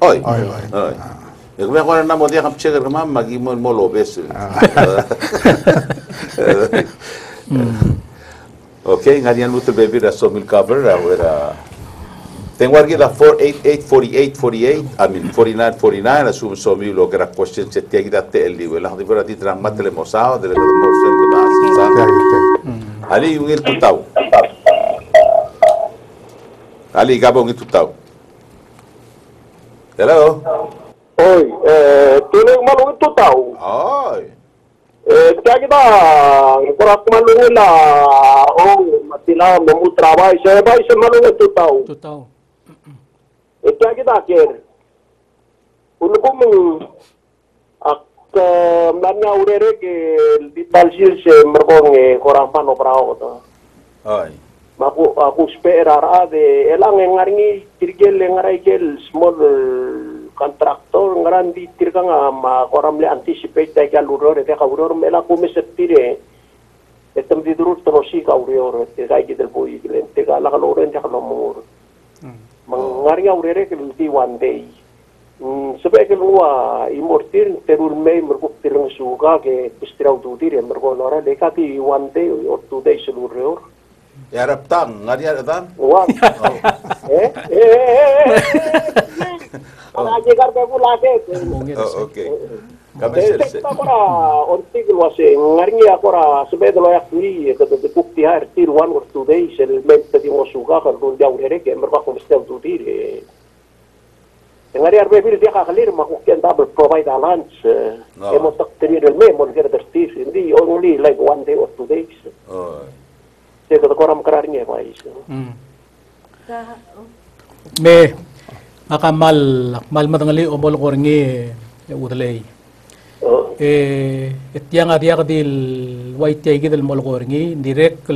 Oi. Oi, oi. Εγώ έχω ένα μοντέλο που ψέγα γραμμά, μα μόνο ο Βέσσελ. Ok, ganhando muito bem da so mil cover awera. Tem wargi da 488 48 48 I mean 49 49 asum so mil lo gra question se tiagi da te eli wela hadi vera di drang matele mosao dele ko mo sen ko da sa. Ali yungir tutau. Ali gabong tutau. Hello. Oi, é, tu nem maluco total. Oi. Eh, kita lagi bang, korang ke Malung lah. Oh, mati lah, mampu terawai. Saya baik saya Malung itu tahu. Itu tahu. Eh, kita lagi tak akhir. Kalau eh. kau mau, aku melanya urere ke di Malaysia saya merkongi korang pano perahu tu. Hai. Maku aku spare arah eh. de elang yang ngarini kiri kiri yang ngarai kiri small eh, kontraktor ngaran di tirkang ama koram le anticipate dai ka lurore re ka luro me la kume septire etem di durur trosi ka uri ore te dai ki del boi le te ka la luro en ka lomur. Hmm. Mangar nga ke one day. Hmm, sebab sebe ke lua ah, imortir mortir terur me tirang suga ke istirau tu dire merko lora one day or two day se Ya Arab tang, ngari Arab tang. Wang. Oh. Eh, eh, eh, eh. Kalau aje kar bebu. Oh, okay. Eh, eh. Kami eh, selesai. Kita kora, onti keluar se, ngari ya kora, sebab dulu kata tu bukti hari tiru one or two days, el mente di mosuka, kalau dia udah rek, mereka kau mesti tahu tu Ngari arbe bil dia kagelir mah kian double provide lunch. Oh. Emo tak terir el me, mungkin ada tertis. Ini only like one day or two days. Oh. Kada koram kararingi, mais. Mm. Me makamal mal madangali o mol korngi ya udalay. Oh, Eh ityang adya kadil white tay gidal mol korngi direct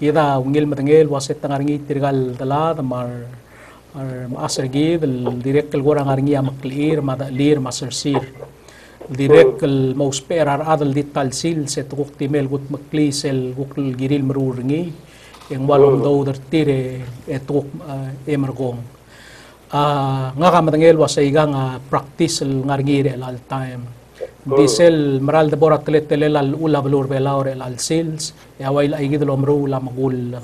kita ungil matangel waset tangarngi tirgal dala mar ar maasar gidal direct kal gorang arngi amaklir madalir masarsir direct kal mausper ar adal dit talsil set kuk timel gut maklisel gukl giril marurngi yang walong daw dartire etuk emergong Ah, nga ka matangel wa sa iga nga practice el all time. Diesel maral de borat telel al ula balur belaur el al sales ya wail ay gidlo amru la magul.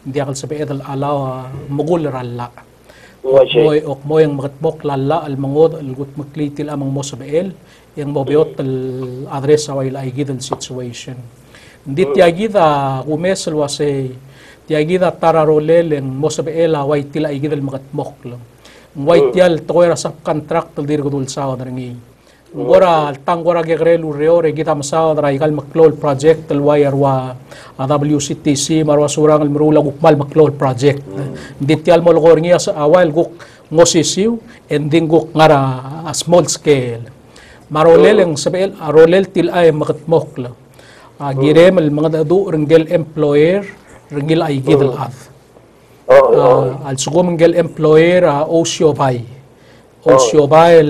Hindi akal sabi edal alaw magul ralla. Moy ok moy ang makatbok lalla al mangod al gut maklitil amang mo sa beel yang mobiot al address sa wail ay gidal situation. Hindi tiagida umesel wa say tiagida tararolel ang mo sa beela way tila ay gidal makatbok lang. White yal toera sap contract dir gudul sao darangi. Gora gegrelu reore kita masao dara ikal maklol project tel wire wa WCTC marwa surang al merula gukmal maklol project. Ditial mo logor ngiya sa awal guk ngosisiw and then guk ngara small scale. Marolel ang sabel arolel til ay makatmok la. Uh, girem al mga dadu ringgel employer ringgel ay gidal ath. Uh, al sugum ngel employer uh, Osio Bay. Osio Bay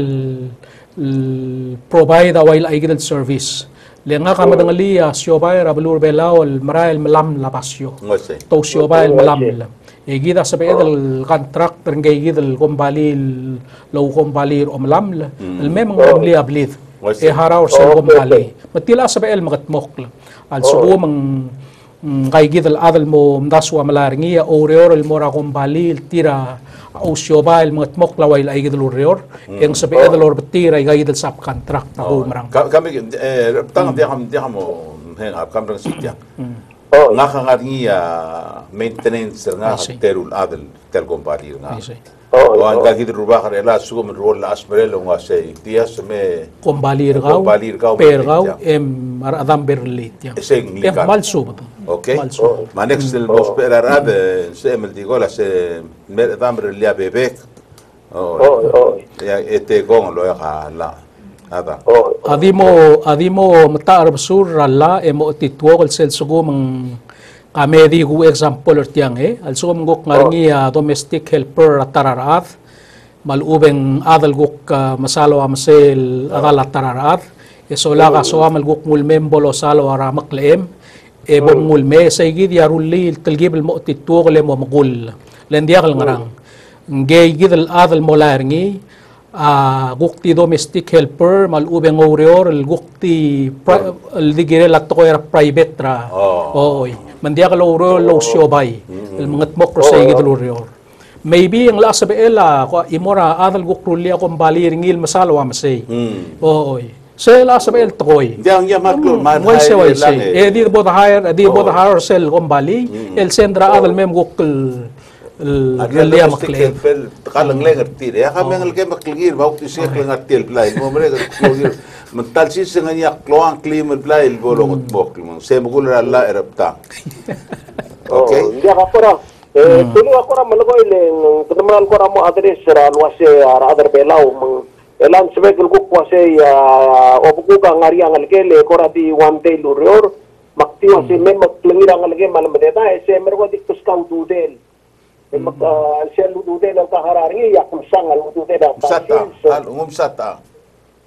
provide a while ay service. Le nga ka madangali uh, Sio Bay rabalur belaw el maral malam lapasyo. ngose To Sio Bay malam la. يجي سبيد الغانتراك ترنجا يجي الغمبالي لو غمبالي أملامل المهم لي أبليد إيه هراور متي لا متيلا سبيد المغت مخل السبوع من غايجي الأذل مو مداسوا ملارنية. أو ريور المورا غمبالي التيرا أو سيوبا المغت مخل وايل أي أيجي الريور إن سبيد الأور بتيرا يجي الساب إيه، غانتراك تهو مران كم كم تانغ ديهم ديهم هنا كم رنسيتيا ngaha ngaringia maintenance nga teru adel tel compari nga o anga kid ruba khare la sugo men rol las mere lo nga se dia se me combalir gau combalir gau per gau em mar adam berlit ya se inglica em mal sub okay ma next el bos per arab se me digo la se mer adam berlia bebek o ya este con lo ya la Ada. Oo. Adi mo, adi mo mata sur rala e mo titwo kal sel sugo mang kamedi gu example tiang eh. Al sugo mong ngarngi ah, domestic helper atararat. Malubeng adal guk ah, masalo amasel adal atararat. E so la ka so amal guk mulmem bolo salo aramak leem. E bom mulme sa igid yarulli tilgib mo titwo kal mo magul. Lendiak al ngarang. Ngay gidal adal mo larngi ah gukti domestic helper mal ubeng orior el gukti el digire latto ko era private ra. Oh. oy mandia ka lo orior lo siobay el mangat mo ko sa igid orior maybe ang lasa beela ko imora adal gukrulia ko bali ringil masalo amasay Hmm. oy sa lasa beel tokoy Hindi ang yamat ko man say why lang say? Eh di both hire, di both hire sell kumbali. El sendra adal mem gukul الرياضيه مقليه فل تقال لغير تير يا خا من الكيم كلير باو تي سيخ لغير تير بلاي مو مريك كلير من تال سي سنغن يا كلوان كليم بلاي البولو قد بوك من سي بقول لا لا ربتا اوكي يا غفرا تلو اكو رام لغوي لين تمران كو رام ادري سرا لواسي ار ادر بلاو من الان سبيك الكوك واسي او بوكو كانغاريا غلكيل كوراتي وان دي لورور مكتيو سي مي مكلير غلكي مال مدهتا اي سي مرغو دي كسكاو دودل سيلو دو دينا تهراري يا كمسان على دو دينا مسات على مسات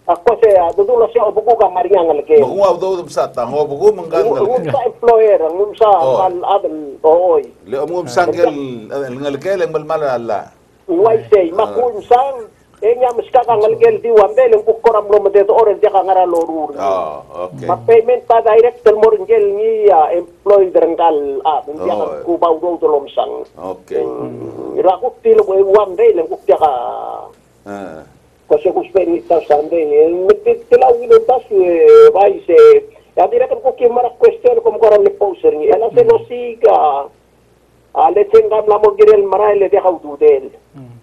Ako sa ado dulo sa obugo ka Maria ng lagi. Ako ang ado dulo sa tao, obugo mangan ng lagi. Ako employer ang umsa mal adam ooy. Le umsa ng lagi le mal mal ala. Why say makumsang enya mshika ka ngalgel di wambele ukukora mlo mdezo ore ndia ka ngara loru ah okay ma payment pa direct del mor ngel ni ya employee drangal a ndia ka oh. ku ba udo udo lomsang okay ira ku til ko wambele ku ka ah ko se ku speri ta sande ni ti tila wino ta su e vai se ya dire ku ki mara question ko mkora le poster ni. Ela se lo siga ale tenga mla mo girel mara ele de haududel mm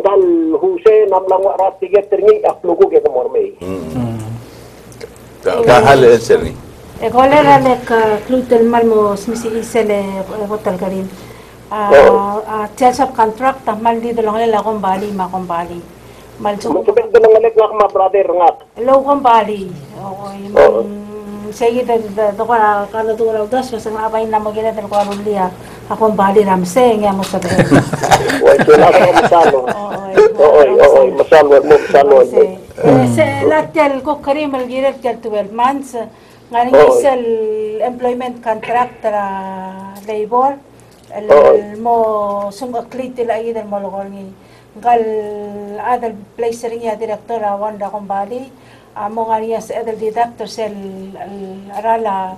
ngal huse nam lang wa ra ticket tringi aklugo ke mor may Ka hal answer ni. E kolera lek klutel mal mo smisi isele hotel karim. Oo. Ah, tiyan sa contract ta mal di dolong lela kong bali ma kong bali. Mo sabik do nang alek nga ma brother nga low kong bali. Sa nga ramse nga mo sabi. wa sila ko masalo oo oo masalo mo masalo Se latel ko karim al giret kel 12 months. Ngayon Oo. isel employment contract tra labor. El mo sung aklit tila idal mo lokol ni. Gal adal place ring ya director wanda kong bali. Amo nga niya sa adal deductor sel arala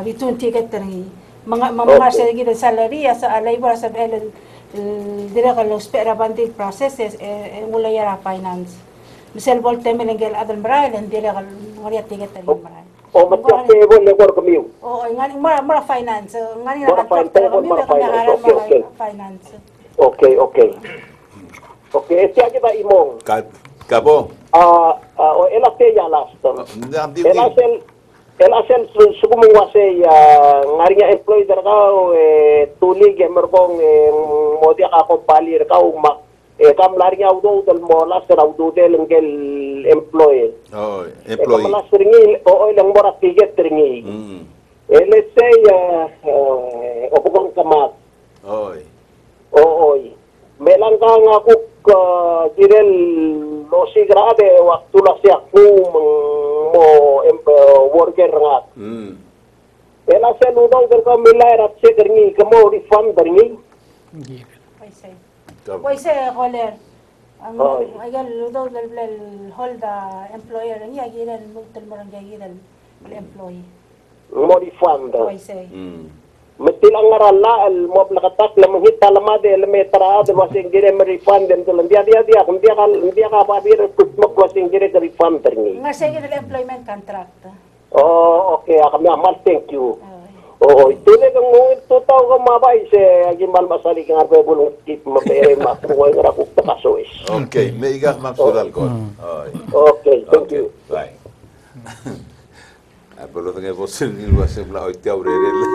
bitun ticket ring mga mga Okay. sa gida salary sa labor sa el dire ka lo spera banding processes eh mula yara finance. Misal volte melengel adal maral and dire ka ngariya ticket ring maral. o matyak ke bo le kor kami Oo, ngani mara mara finance. Ngani Mara na fin- contract mara kami mara na kami finance, haram okay, okay. mga finance. okay okay okay siya kita imong Ka kabo. ah ah, o elate ya last El asel el asel sukumong wase ya ngari nga employee der ka eh tulig ya merkong eh modi ka ko palir ka ma eh kam lari nga udo dal mo la ser udo del ngel employee Oh, kam employee. la seringi o o lang mora tiget ringi Mm. eh let's say uh, uh, opukong kamat Oy. ooy melang ka nga kuk uh, direl no si grabe waktu lah si aku mo empe worker rengat. Mm. Ela si nudong kerja mila erat si kerni refund kerni. Yeah. Oi se. Oi se holder. Agar nudong del bel holda employer ni agi del mutel morang agi del hmm. employee. Mo refund. Oi se. Manghit talamade el metra de wasing gire me refund dem tulan dia dia dia kum dia kal dia ka pa bir kut mok wasing gire ka refund terni Nga sa el employment contract. oh okay kami amal thank you. Oo, ito na kang ngungit tutaw ka mabay sa agimal masali kang arpe bulong tip mapere makuha ng rakuk na kasois. Okay, may igak mapsural ko. Oy. Okay, thank you. Bye. Ah, Apabila tengah bosan ni luar saya pula oi tiau rere le.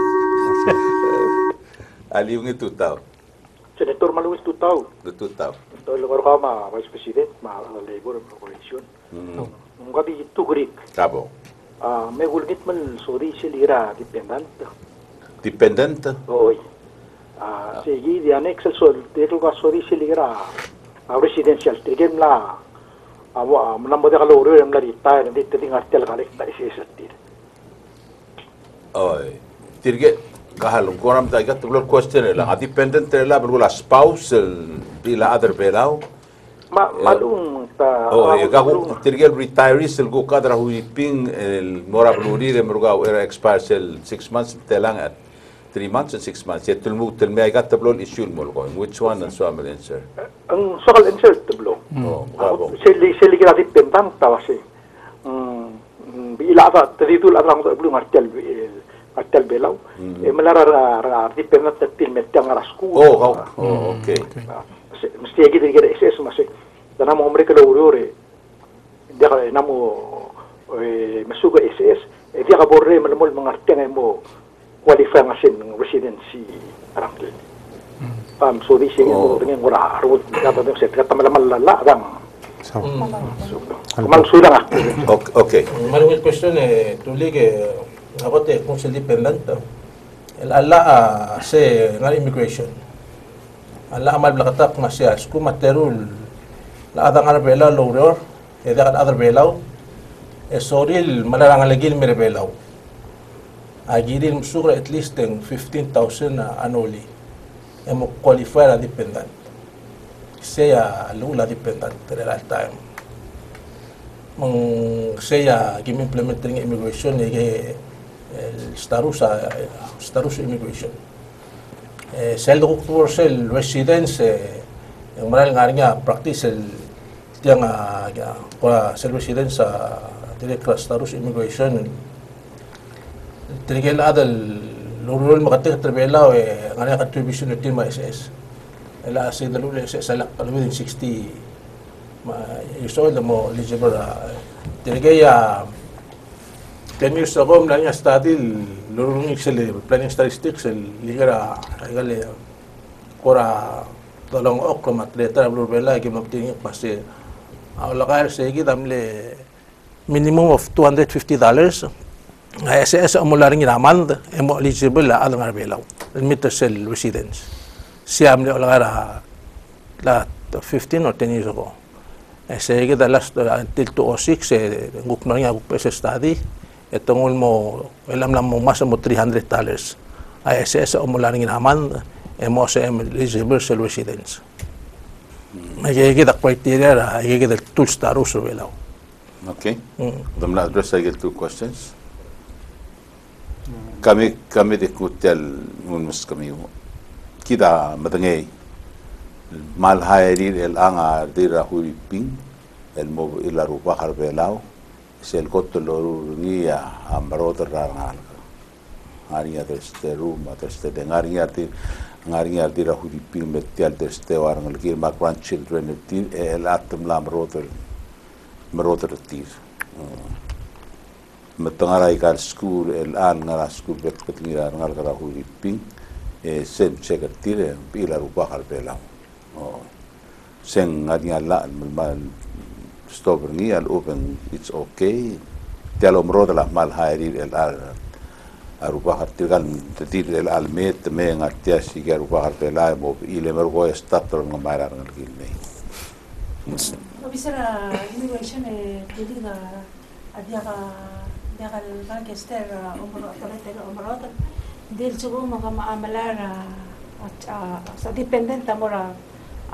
Ali ungi tu tau. Sudah tur malu tu tau. Tu tahu tau. Tu lu ngor kama vai presiden ma labor ma koalisyon. Hmm. Mungka bi tu grik. Tabo. Ah me gulgit men sodi selira dependente. Dependente. Oi. Ah segi di anex el sol de tu gaso di selira. A residential trigem la. Abu, ah, ah, mana boleh kalau orang yang melarit tayar, nanti tertinggal tiada kalik dari sesat oi. Tirge kahal un koram ta ga tulor question hmm. la a dependent la bel la spouse bi la other belau ma eh, malum ta o e hu tirge retire sel go kadra hu ping el mora bluri hmm. de murga era expire sel 6 months telang at 3 months and 6 months. Yet tulmu tel me ga tablon issue mol which one and so am answer ang sokal eh, answer tablo oh ah, bravo. sel sel ga dependant ta ba si mm, mm, bi la ta tidul adra mo tablo martel atel belau hmm. e eh, melara arti pengat tetil metang rasku oh oh hmm. okay. Ah, mesti lagi tinggal ekses masih. Dan amo mereka lo uri uri namu namo masuk ke ekses eh, dia kabore melmol mengerti ngemo qualify ngasin residency arang tu. Hmm. Pam so di sini oh. dengan ora rut kata dia setiap tamal malala adam sama. Sama. Sudah okey okey question eh tu lagi. Ako te, kung sila dependent, el ala ah, se nga immigration. Ala amal blakatak nga siya, sku materul, la adang arbela lowrer, e dakat other belaw, e soril malarang alagil mere belaw. Agiril musukra at least ng 15,000 na annually. E mo qualify na dependent. Siya lula dependent all time mong saya gim implement ng immigration eh el status sa status immigration. Eh sel ko por sel residence eh yung maral nga practice el tiyang uh, ko sel residence sa direct class status immigration. Tinigil adal lurul makatik trabela eh nga nga contribution ng ma SS ela si dalul SS sa lak within 60 ma old mo eligible uh, Πλανήριο στο εγώ, πλανήριο στα άτυλ, λουρούν ήξελε, πλανήριο στα ριστήξελ, λίγερα, έγαλε, κόρα, τολόγω όκρομα, τρετάρα βλουρβελά και μου πτύνει πασί. Αλλά κάρισε εκεί, θα μιλε, minimum of $250. Ese es un laring in Amand, eligible la Adamar Belau, el Mittercell Residence. Si amle olgara la 15 or 10 years ago. Ese que da last until 2006, gukmaringa gukpes study, etong mo alam lang mo mas mo 300 dollars. ISS o mula ng inaman eh mo sa eligible sa residence. May kita criteria ra kita tools taru so velaw Okay. Dam na address I get two questions. Kami kami de kutel mun mus kami kita matangay. Mal hayri el anga dira hui ping el mo ila rupa harbelao selkottolorurgia ambaroterrangaalka ngaringa teste rumba teste de ngaringa ti ngaringa ti ra hudipil metial teste warngal kir ma grandchildren ti el atom lam rotel mrotel ti mm. metengara ikal school el an ngara school bet ketingira ngal kara hudipil e sem chekat ti le pila rupa kal pelang oh. Sen ngaringa la mal στο βρνί, αλούπεν, it's okay. Τι άλλο μπρότα λα μάλ χαίρι ελ αρ. Αρουπά χαρτί γαλ, τε τίρ ελ αλ μέτ, με εγκαρτιά σίγε αρουπά χαρτί ελ αρ, μόβ, ήλε με εργό εστάπτρο να μάρα αρ γαλ γιλ μέι. Οπίσερα, λίγο είσαι με τίδιγα, αδιάγα, διάγα λεγά και στέρ, ομπρότα, δίλ τσιγού μου γαμ αμελάρα, σαν διπεντέντα μόρα,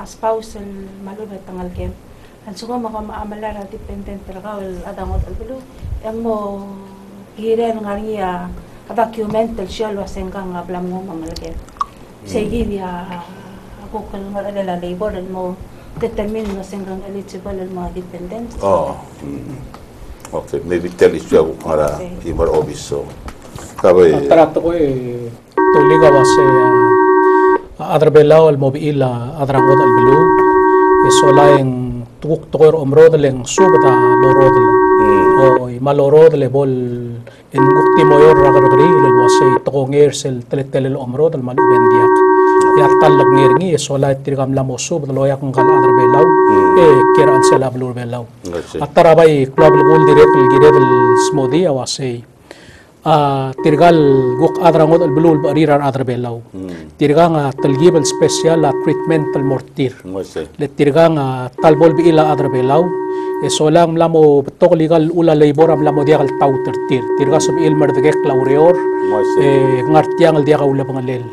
ασπάουσελ μαλούβε τα γαλ γέμ. Ang suga maka maamala ra dependent ra wal adangot albulu. Yang mo giren ngaria a documental siya lo senga nga blam mo mamalagyan. Sige dia ako kal ngalala labor ang mo determine na sengang eligible ang mga dependent. Oh. Mm. Okay, maybe tell us yung para Okay. imar obis so. Kabay. Tarato ko eh, tuliga was eh, uh, adrabelaw al mobil adrangod al bilu, eh, solayeng tuk tuker umroh dulu subata suka ta loroh dulu. Oh, bol in bukti moyor ragar kiri lalu asai sel telit telit umroh dulu malu bendiak. Ya talak ngir ni esolah tirgam lama suka dulu ya kungal ader belau. Hmm. Eh, kira ansel ablur belau. Atarabai klub gol direct gede dulu smodi awasai. Tirgal guk adrangod al bulul barirar adrabelaw tirga nga talgib al special la treatment al mortir le tirga nga talbol bi ila adrabelaw e solang lamo betok legal ula labor am lamo diakal tau tertir. Tirga sub ilmer degek laureor e ngartiang al diaka ula pangalel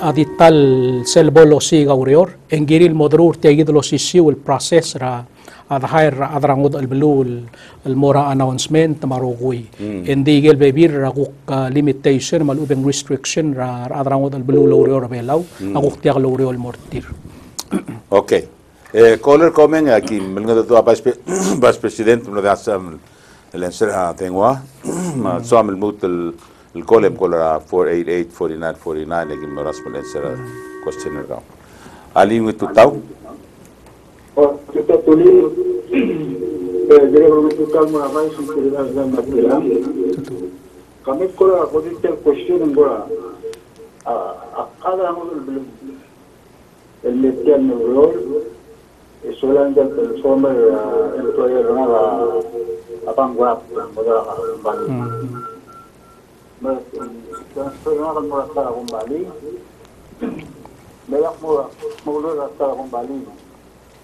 adital selbol o si. Gaurior engiril modrur tiagid lo si si process ra adhair adrangod albelu almora announcement marogui endi gel bebir raguk limitation mal ubeng restriction ra adrangod albelu loreo rabelau aguk tiag loreo almortir okay caller coming aquí melnga to apas bas president no de asam الانسر تنوا ما تصام الموت الكولم كولر 488 49 49 لكن مراسم الانسر كويستشنر راو علي متو تاو Respecto a tu libro, gregorio calma mai sunt curios la materia. Cam e cora, poate te cuestiune în gora. A cada unul el metea în rol, e solamente la apangua, la Bali. Mă transferam la la la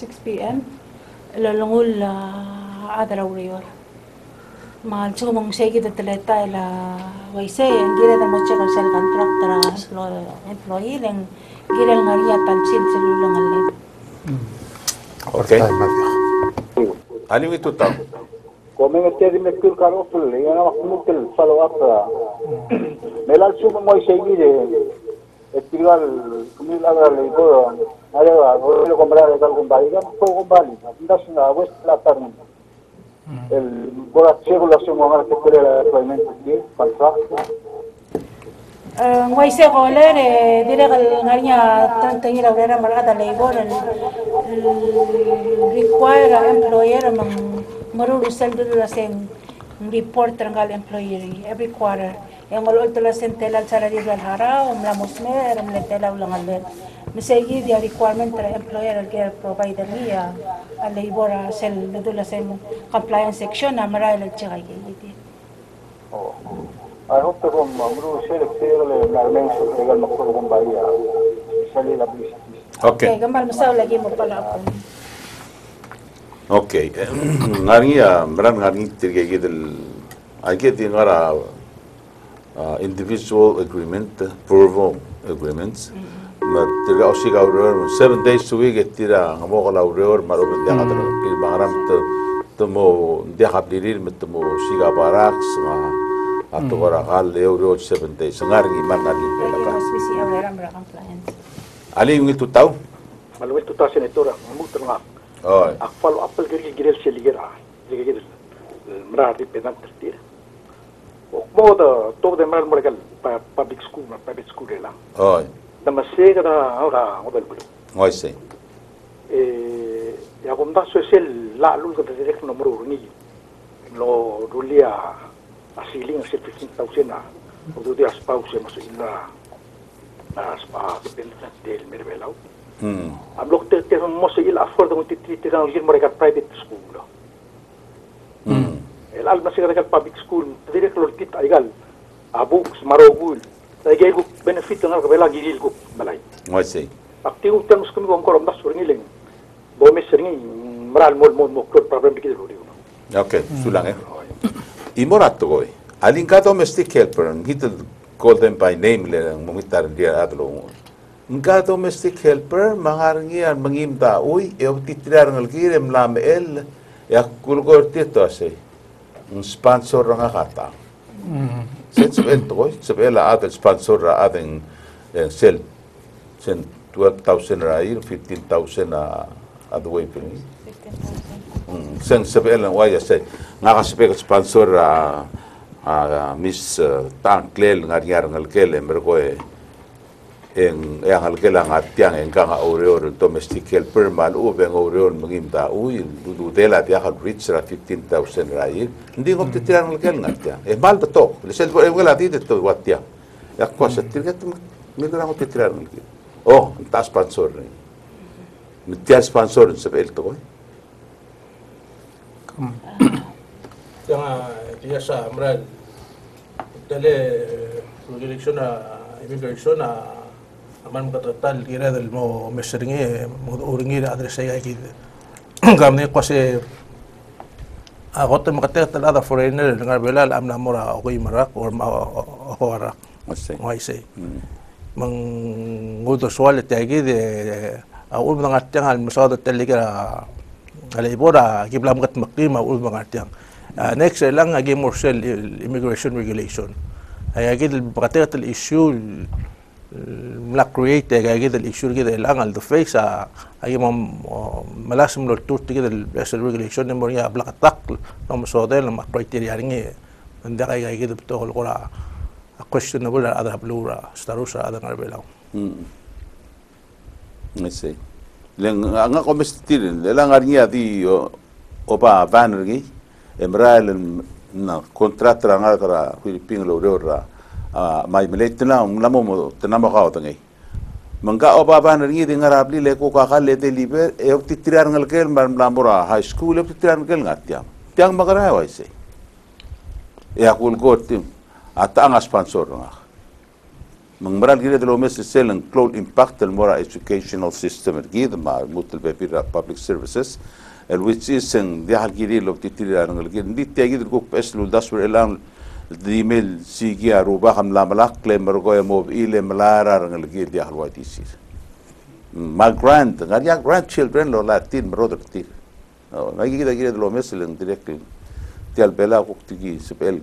6 pm la longul adra urior mal chico mong de mocha con sel contractor lo employee len gira el maria tan lo ngale okay ali wi tuta. Come escriba al mm. digo, allora, voglio comprare da compagno, non puedo comprarlo, andassi a questa tarda. El, por así lo hacemos ahora que fuera actualmente aquí, para Guai ze goler, dire gaina tanta ir a ver a Margata Leibor, el Ricuaira, employer, Moruru Seldurura Sen, report rangal employer every quarter yang ngol ulto la sen telal salary dal hara um la musmer um le tela ulang al misegi dia requirement tra employer al care provider niya al labor a sel do la sen compliance section na maray la chigay giti Oh. I hope to kung magro sila sila le narmeng sa legal makuro kumbali. Sali la business. okay Okay, ngarni ya, beran ngarni tiga gitu. Aje tinggal a individual agreement, provo agreements. Mat tiga osi kau reor, seven days tu week tiga ngamu kalau reor, maru benda kat reor. Kiri barang tu, tu mo dia kapirir, mat tu mo si kabarak sama atau orang hal leh reor seven days. Ngarni mana ngarni? Ali, Alih ada. Ali, tu tahu? Malu itu tahu senitora, mungkin tengah. aqbal aqbalka gegreebsi ligara eh, maraardi pedan tertira okmoda tokde marar muragal public school ma private school rela oi. Dama sega da ora odal bulu oi sim, eh, e ya gomda social é la lul ka direct nomor urni lo rulia asiling se pikin tausena odu de aspause masu illa na aspa depende del merbelau Ah, hmm. Ablok te te mosse il afford dengan te te mereka private school. Hmm. Eh, El al masih ada public school, jadi kalau kita agal abu ah, semarogul, saya gaya gu benefit dengan kebela giril gu balai. Masih. Pakti gu te muskemi gu angkor ambas suringi leng, boleh meseringi meral mol mod mod problem bikin suri gu. Okay, hmm. sulang eh. Imorato goi. Alingkato mesti kelperan, kita call them by name le, mungkin tarik dia lah, adlo. Nga domestic helper, mangarangian mangimta uy, e titrar ngal kire mlam el, ya kulgor tito ase. Un sponsor nga kata. Sen sabel to koy, sabel la adel sponsor ra adeng eh, sel. Sen 12,000 ra ir, 15,000 na adway. 15,000. Sen sabi lang waya say nga kasi pe sponsor a a Miss uh, Tang Klel nga ngar ngal kele mer ko e en e ngal kele nga tiang en ka nga oreor domestic helper mal u ben oreor mangim da u du du dela dia ka reach ra 15000 ra yi hindi ko titiran ngal kele nga tiang. E mal to le sel e wala ti to wat tiang. Ya ko sa tirgat mi gra ko titiran ngal kele oh ta sponsor ni. Mi tia sponsor sa bel to ko Yang dia sa amral. Tele regulation na immigration na من مقتل يراد المو مشرنجي مدورنجي لأدري شيء أكيد قام نيقوا شيء أقول تم قتل هذا فرينر لعنا بلال أم نمرة أو أي مرة أو ما هو را ما يصير من غدو سؤال تيجي ده أقول من عطيان المساعدة تليك را على إبرة كيف لم قت مقيمة أقول من عطيان نكسر لعنا جيم مرسل immigration regulation. هي أكيد بقتل الإشيو la create ga gidel ishur gidel angal do face a ayimam malasim lo tut gidel esel regulation ne moria blak tak no msodel ma criteria ringi nda ga gidel to hol qora questionable adra blura starusa adra ngarbelaw mm i see. Leng anga komestirin lelang arnia di opa vanergi emral na kontratra ngara Filipino lo ra. mai mele tena ngamo mo tena mo ka otangai mangka opa pa nari de ngarap rapli le ko ka ka le te libe e ok tiktirar ngal kel man lambora high school e tiktirar ngal ngat tiam tiang magara ha waise e akul ko tim ata ang sponsor nga mangmaral gire dilo lo mes sel en cloud impact el mora educational system er gide ma mut el public services el which is en de hal gire lo tiktirar ngal gide ndi te dilo ko peslu daswer elan dimil sigi aruba hamla malak le mergo emob ile melara ngelgi dia halwa disir mm, my grand ngar ya grandchildren lo latin brother ti nagi kita kira lo mesel direct tial bela kokti ki sepel.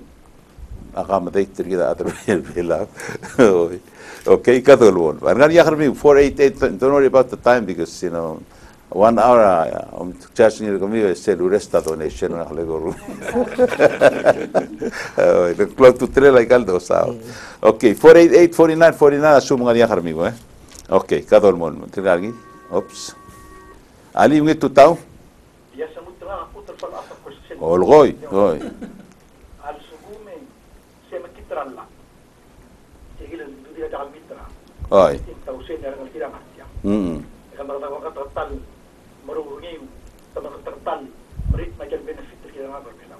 Agam deit tir kita atr bela. Okay kadolwon ngar ya harmi 488 don't worry about the time because you know one hour om church ni kami we said donation rest to nation na hale goru oi the clock to tre la kal do sao okay 488 49 49 asu mga yahar mi eh? Okay ka dol mon te ops ali un tu tau ya sa mutra a fal a question. Oh, Ol goi al sugume se me kitralla te gila du mitra. Oi tau sen era ngira mm Kamar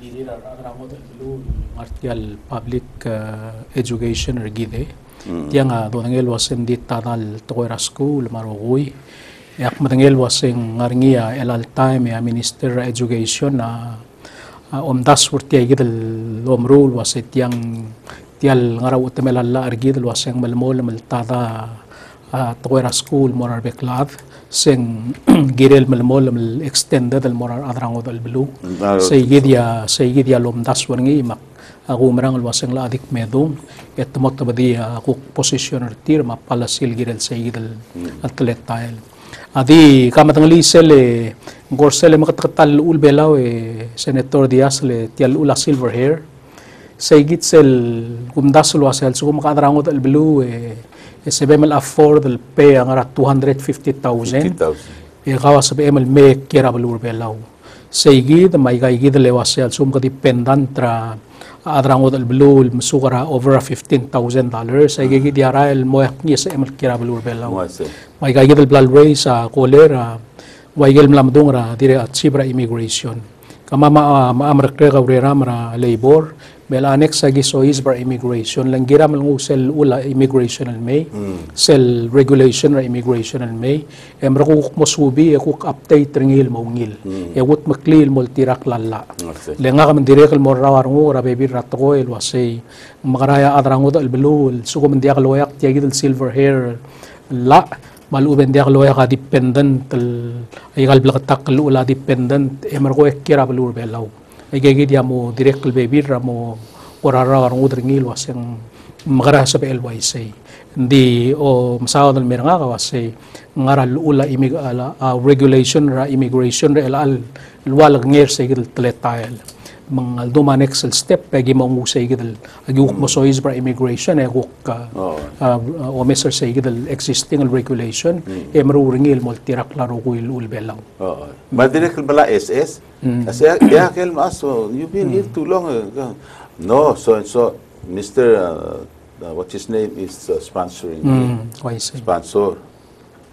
Gide Ramoth Lu Martial Public eh, Education or Gide. Mm. Tianga donangel was in dit tanal Toera School Marugui. Yak madangel was Ngarngia elal time ya Minister Education na om daswur tiya gidel om rule was it yang tial ngaraw temelalla argidel er was malmol mal tada Toera School Morar Beklad. Sing girel malmol mal extended al morar adrangod al blue Naro- say gidya say gidya lom das warngi mak aku merang alwasang la adik medung et temot tabadi aku position artir ma palasil gidel sayidal atlet tail adi kamatang lisel e gorsel makatkatal ul belaw e senator Diaz le tial ula silver hair. Saygit sel gumdas alwasel so makadrangot al blue e al pay ang ara 250,000 50,000. e kawa sa emal me kira balur belaw saygid may gaygid lewasel sum kadi pendant tra adrangot al blue masukara over 15,000 dollars. Saygid yara el moyak ni sa emal kira balur belaw Mo ase. may gagil blal way sa kolera waigel mlamdong ra dire at sibra immigration. Kama ma maamrak re ka ra labor Melanex sa gisois bar immigration lang gira man sel ula immigration and may mm. sel regulation ra immigration and may em ra kuk mosubi e kuk update ringil mo ngil mm. e wut maklil multirak lalla lenga kam direk mo rawar ngo ra bebi rat ko el wasay magraya adrango dal belul suko man diak loyak tiagil silver hair la malu ben dia kalau ya dependent ay gal blak tak lu la dependent e mar ko ek kira belur belau ay gigi dia mo direct kal bebi ra mo orara warang udringil wasang magara sa LYC hindi o masawa dal meranga ka wasay ngaral ula imig ala ah, regulation ra immigration ra al luwalag ngir sa igil teletayal mga duman excel step pegi mo ngusay igil agiuk mo so is para immigration e guk Oo. o meser sa igil existing regulation e maruringil mo tirak laro ko il ulbelaw Oo. Madirek bala SS. Kasi ya kel maso, you've been here too long. uh, No, so and so Mr. Uh, uh, what his name is uh, sponsoring me. mm sponsor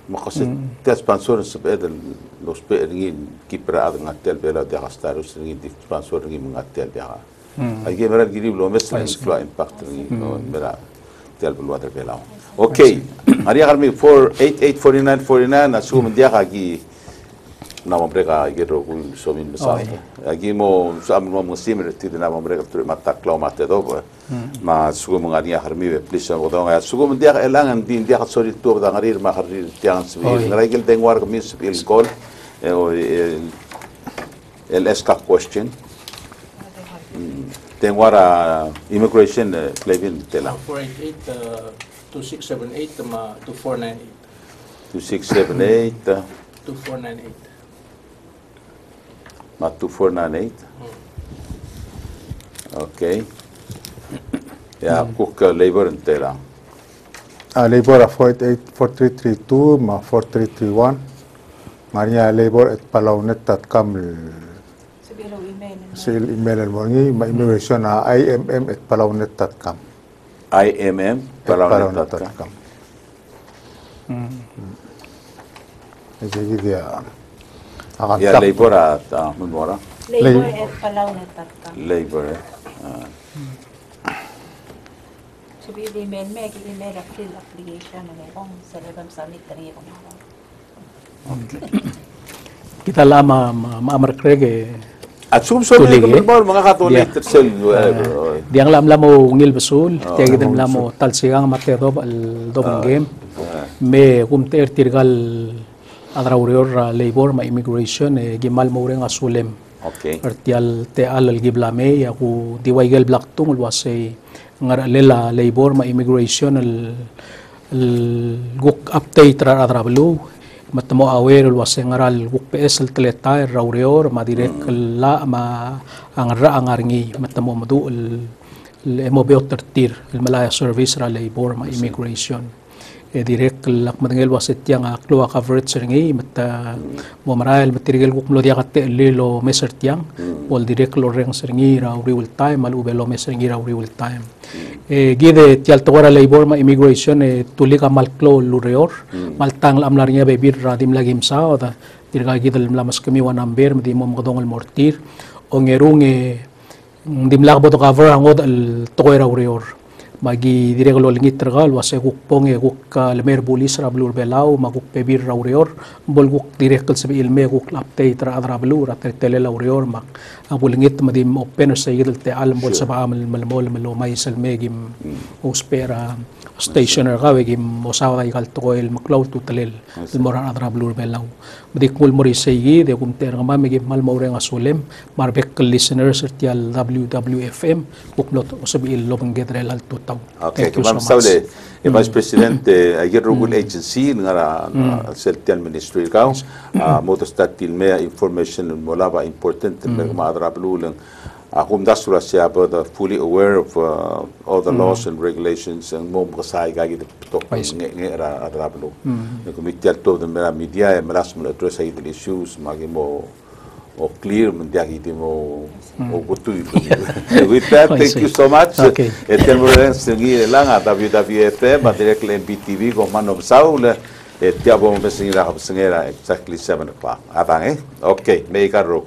مقصد تاس بانسور سب هذا لو سب رجيم كبر عاد نعتل بلا ده هستار وس رجيم ديت بانسور رجيم نعتل بها هاي مرة قريب لو مثلا سكلا إمباكت رجيم مرة تل بلا ده بلا أوكي. هري عارمي 4 8 8 49 49 أسوم ديها كي nama mereka gitu kun suami oh, besar. Lagi mo sama mo musim itu tidak nama mereka tu mata kelau mata tu. Hmm. Ma suku mengani akhir mewe please orang orang ya suku dia elangan di dia kat sorry tu orang hari mah hari tiang sebil. Nelayan oh, kita dengar kami sebil call. El eh, oh, eh, eh, eska question. Hmm. Dengar immigration level telah. 2678 ma 2498. 2678. 2498. 248 ok ja ook uh, labor en telam. uh, labor a 4332 ma 4331 Maria labor at palawnet.com sa email mo die, maar immigration, na imm at palawnet.com imm Mm. Ese. Dia akan Ya tak labor at uh, memora Labor at palaunet.com. labor eh. Ah, Sabi email me, email at fill application. Ano kung sa labang submit na rin ako. kita lama ma maamar krege at sum so Tulig, ni eh? memor mga katolik Yeah. sel whatever. diang lam lamo ngil besul tiagi dem lamo talsigang mate do al dobong game me kumte er tirgal adraurior labor ma immigration e gimal mo reng asulem Okay. artial te al al giblame aku diwaigel blaktung ulwase ngar lela labor ma immigration al al guk update ra adrablu matamo aware ulwase ngaral guk PS al teleta raurior ma direk la ma angra angarngi matamo madu al الموبي tertir el malaya service ra labor ma immigration e Direk lak madangel wasit yang aklo coverage ringi mata mo maral matirigel kuk mlo dia katte lilo meser tiang wal direk lo reng seringi ra real time al ubelo meser ngi ra real time. E gide tial togora labor ma immigration e tuli ka malklo lureor. Maltang lam larnya bebir radim lagim sa da dirga gidel lamas kami wa number madi mo makadongal mortir. O ngerung e dimlak bo to cover hangod al tokoy raw reor magi dirego lingit tergal wase guk ponge guk ah, lemer bulis rablur belau maguk pebir raurior. Bol guk direk kal sebi ilme guk lapte itra adra belur atel tele laurior mak abul lingit madim open sayyid te alam bol sabam mal mol melo mai selme gim uspera mm. stationer ka wegi mosawa i kalto el maklaut tu talel il moran adra blur belau dik mul mori seyi de kum ter ngama megi mal maure nga sulem. Marbek listener sertial wwfm buklot usabi il lobang gedrel al tutaw okay kumam saude e vice mm. presidente eh, ayer mm. rugul agency ngara mm. sertial ministry ka. Ah, Motostat til me information molaba important me adra blur uh, whom that's what the fully aware of uh, all the mm. laws and regulations and mom was I got it to talk era adablo the committee to the mera media and mera some address the issues magimo o clear men dia gi timo o gutu with that thank you so much. Et ten mo ren sengi lang ata bi ta fiet ma direct le btv go man of saul et ti abo mo sengi exactly 7 o'clock. Avan eh? Okay me ka ro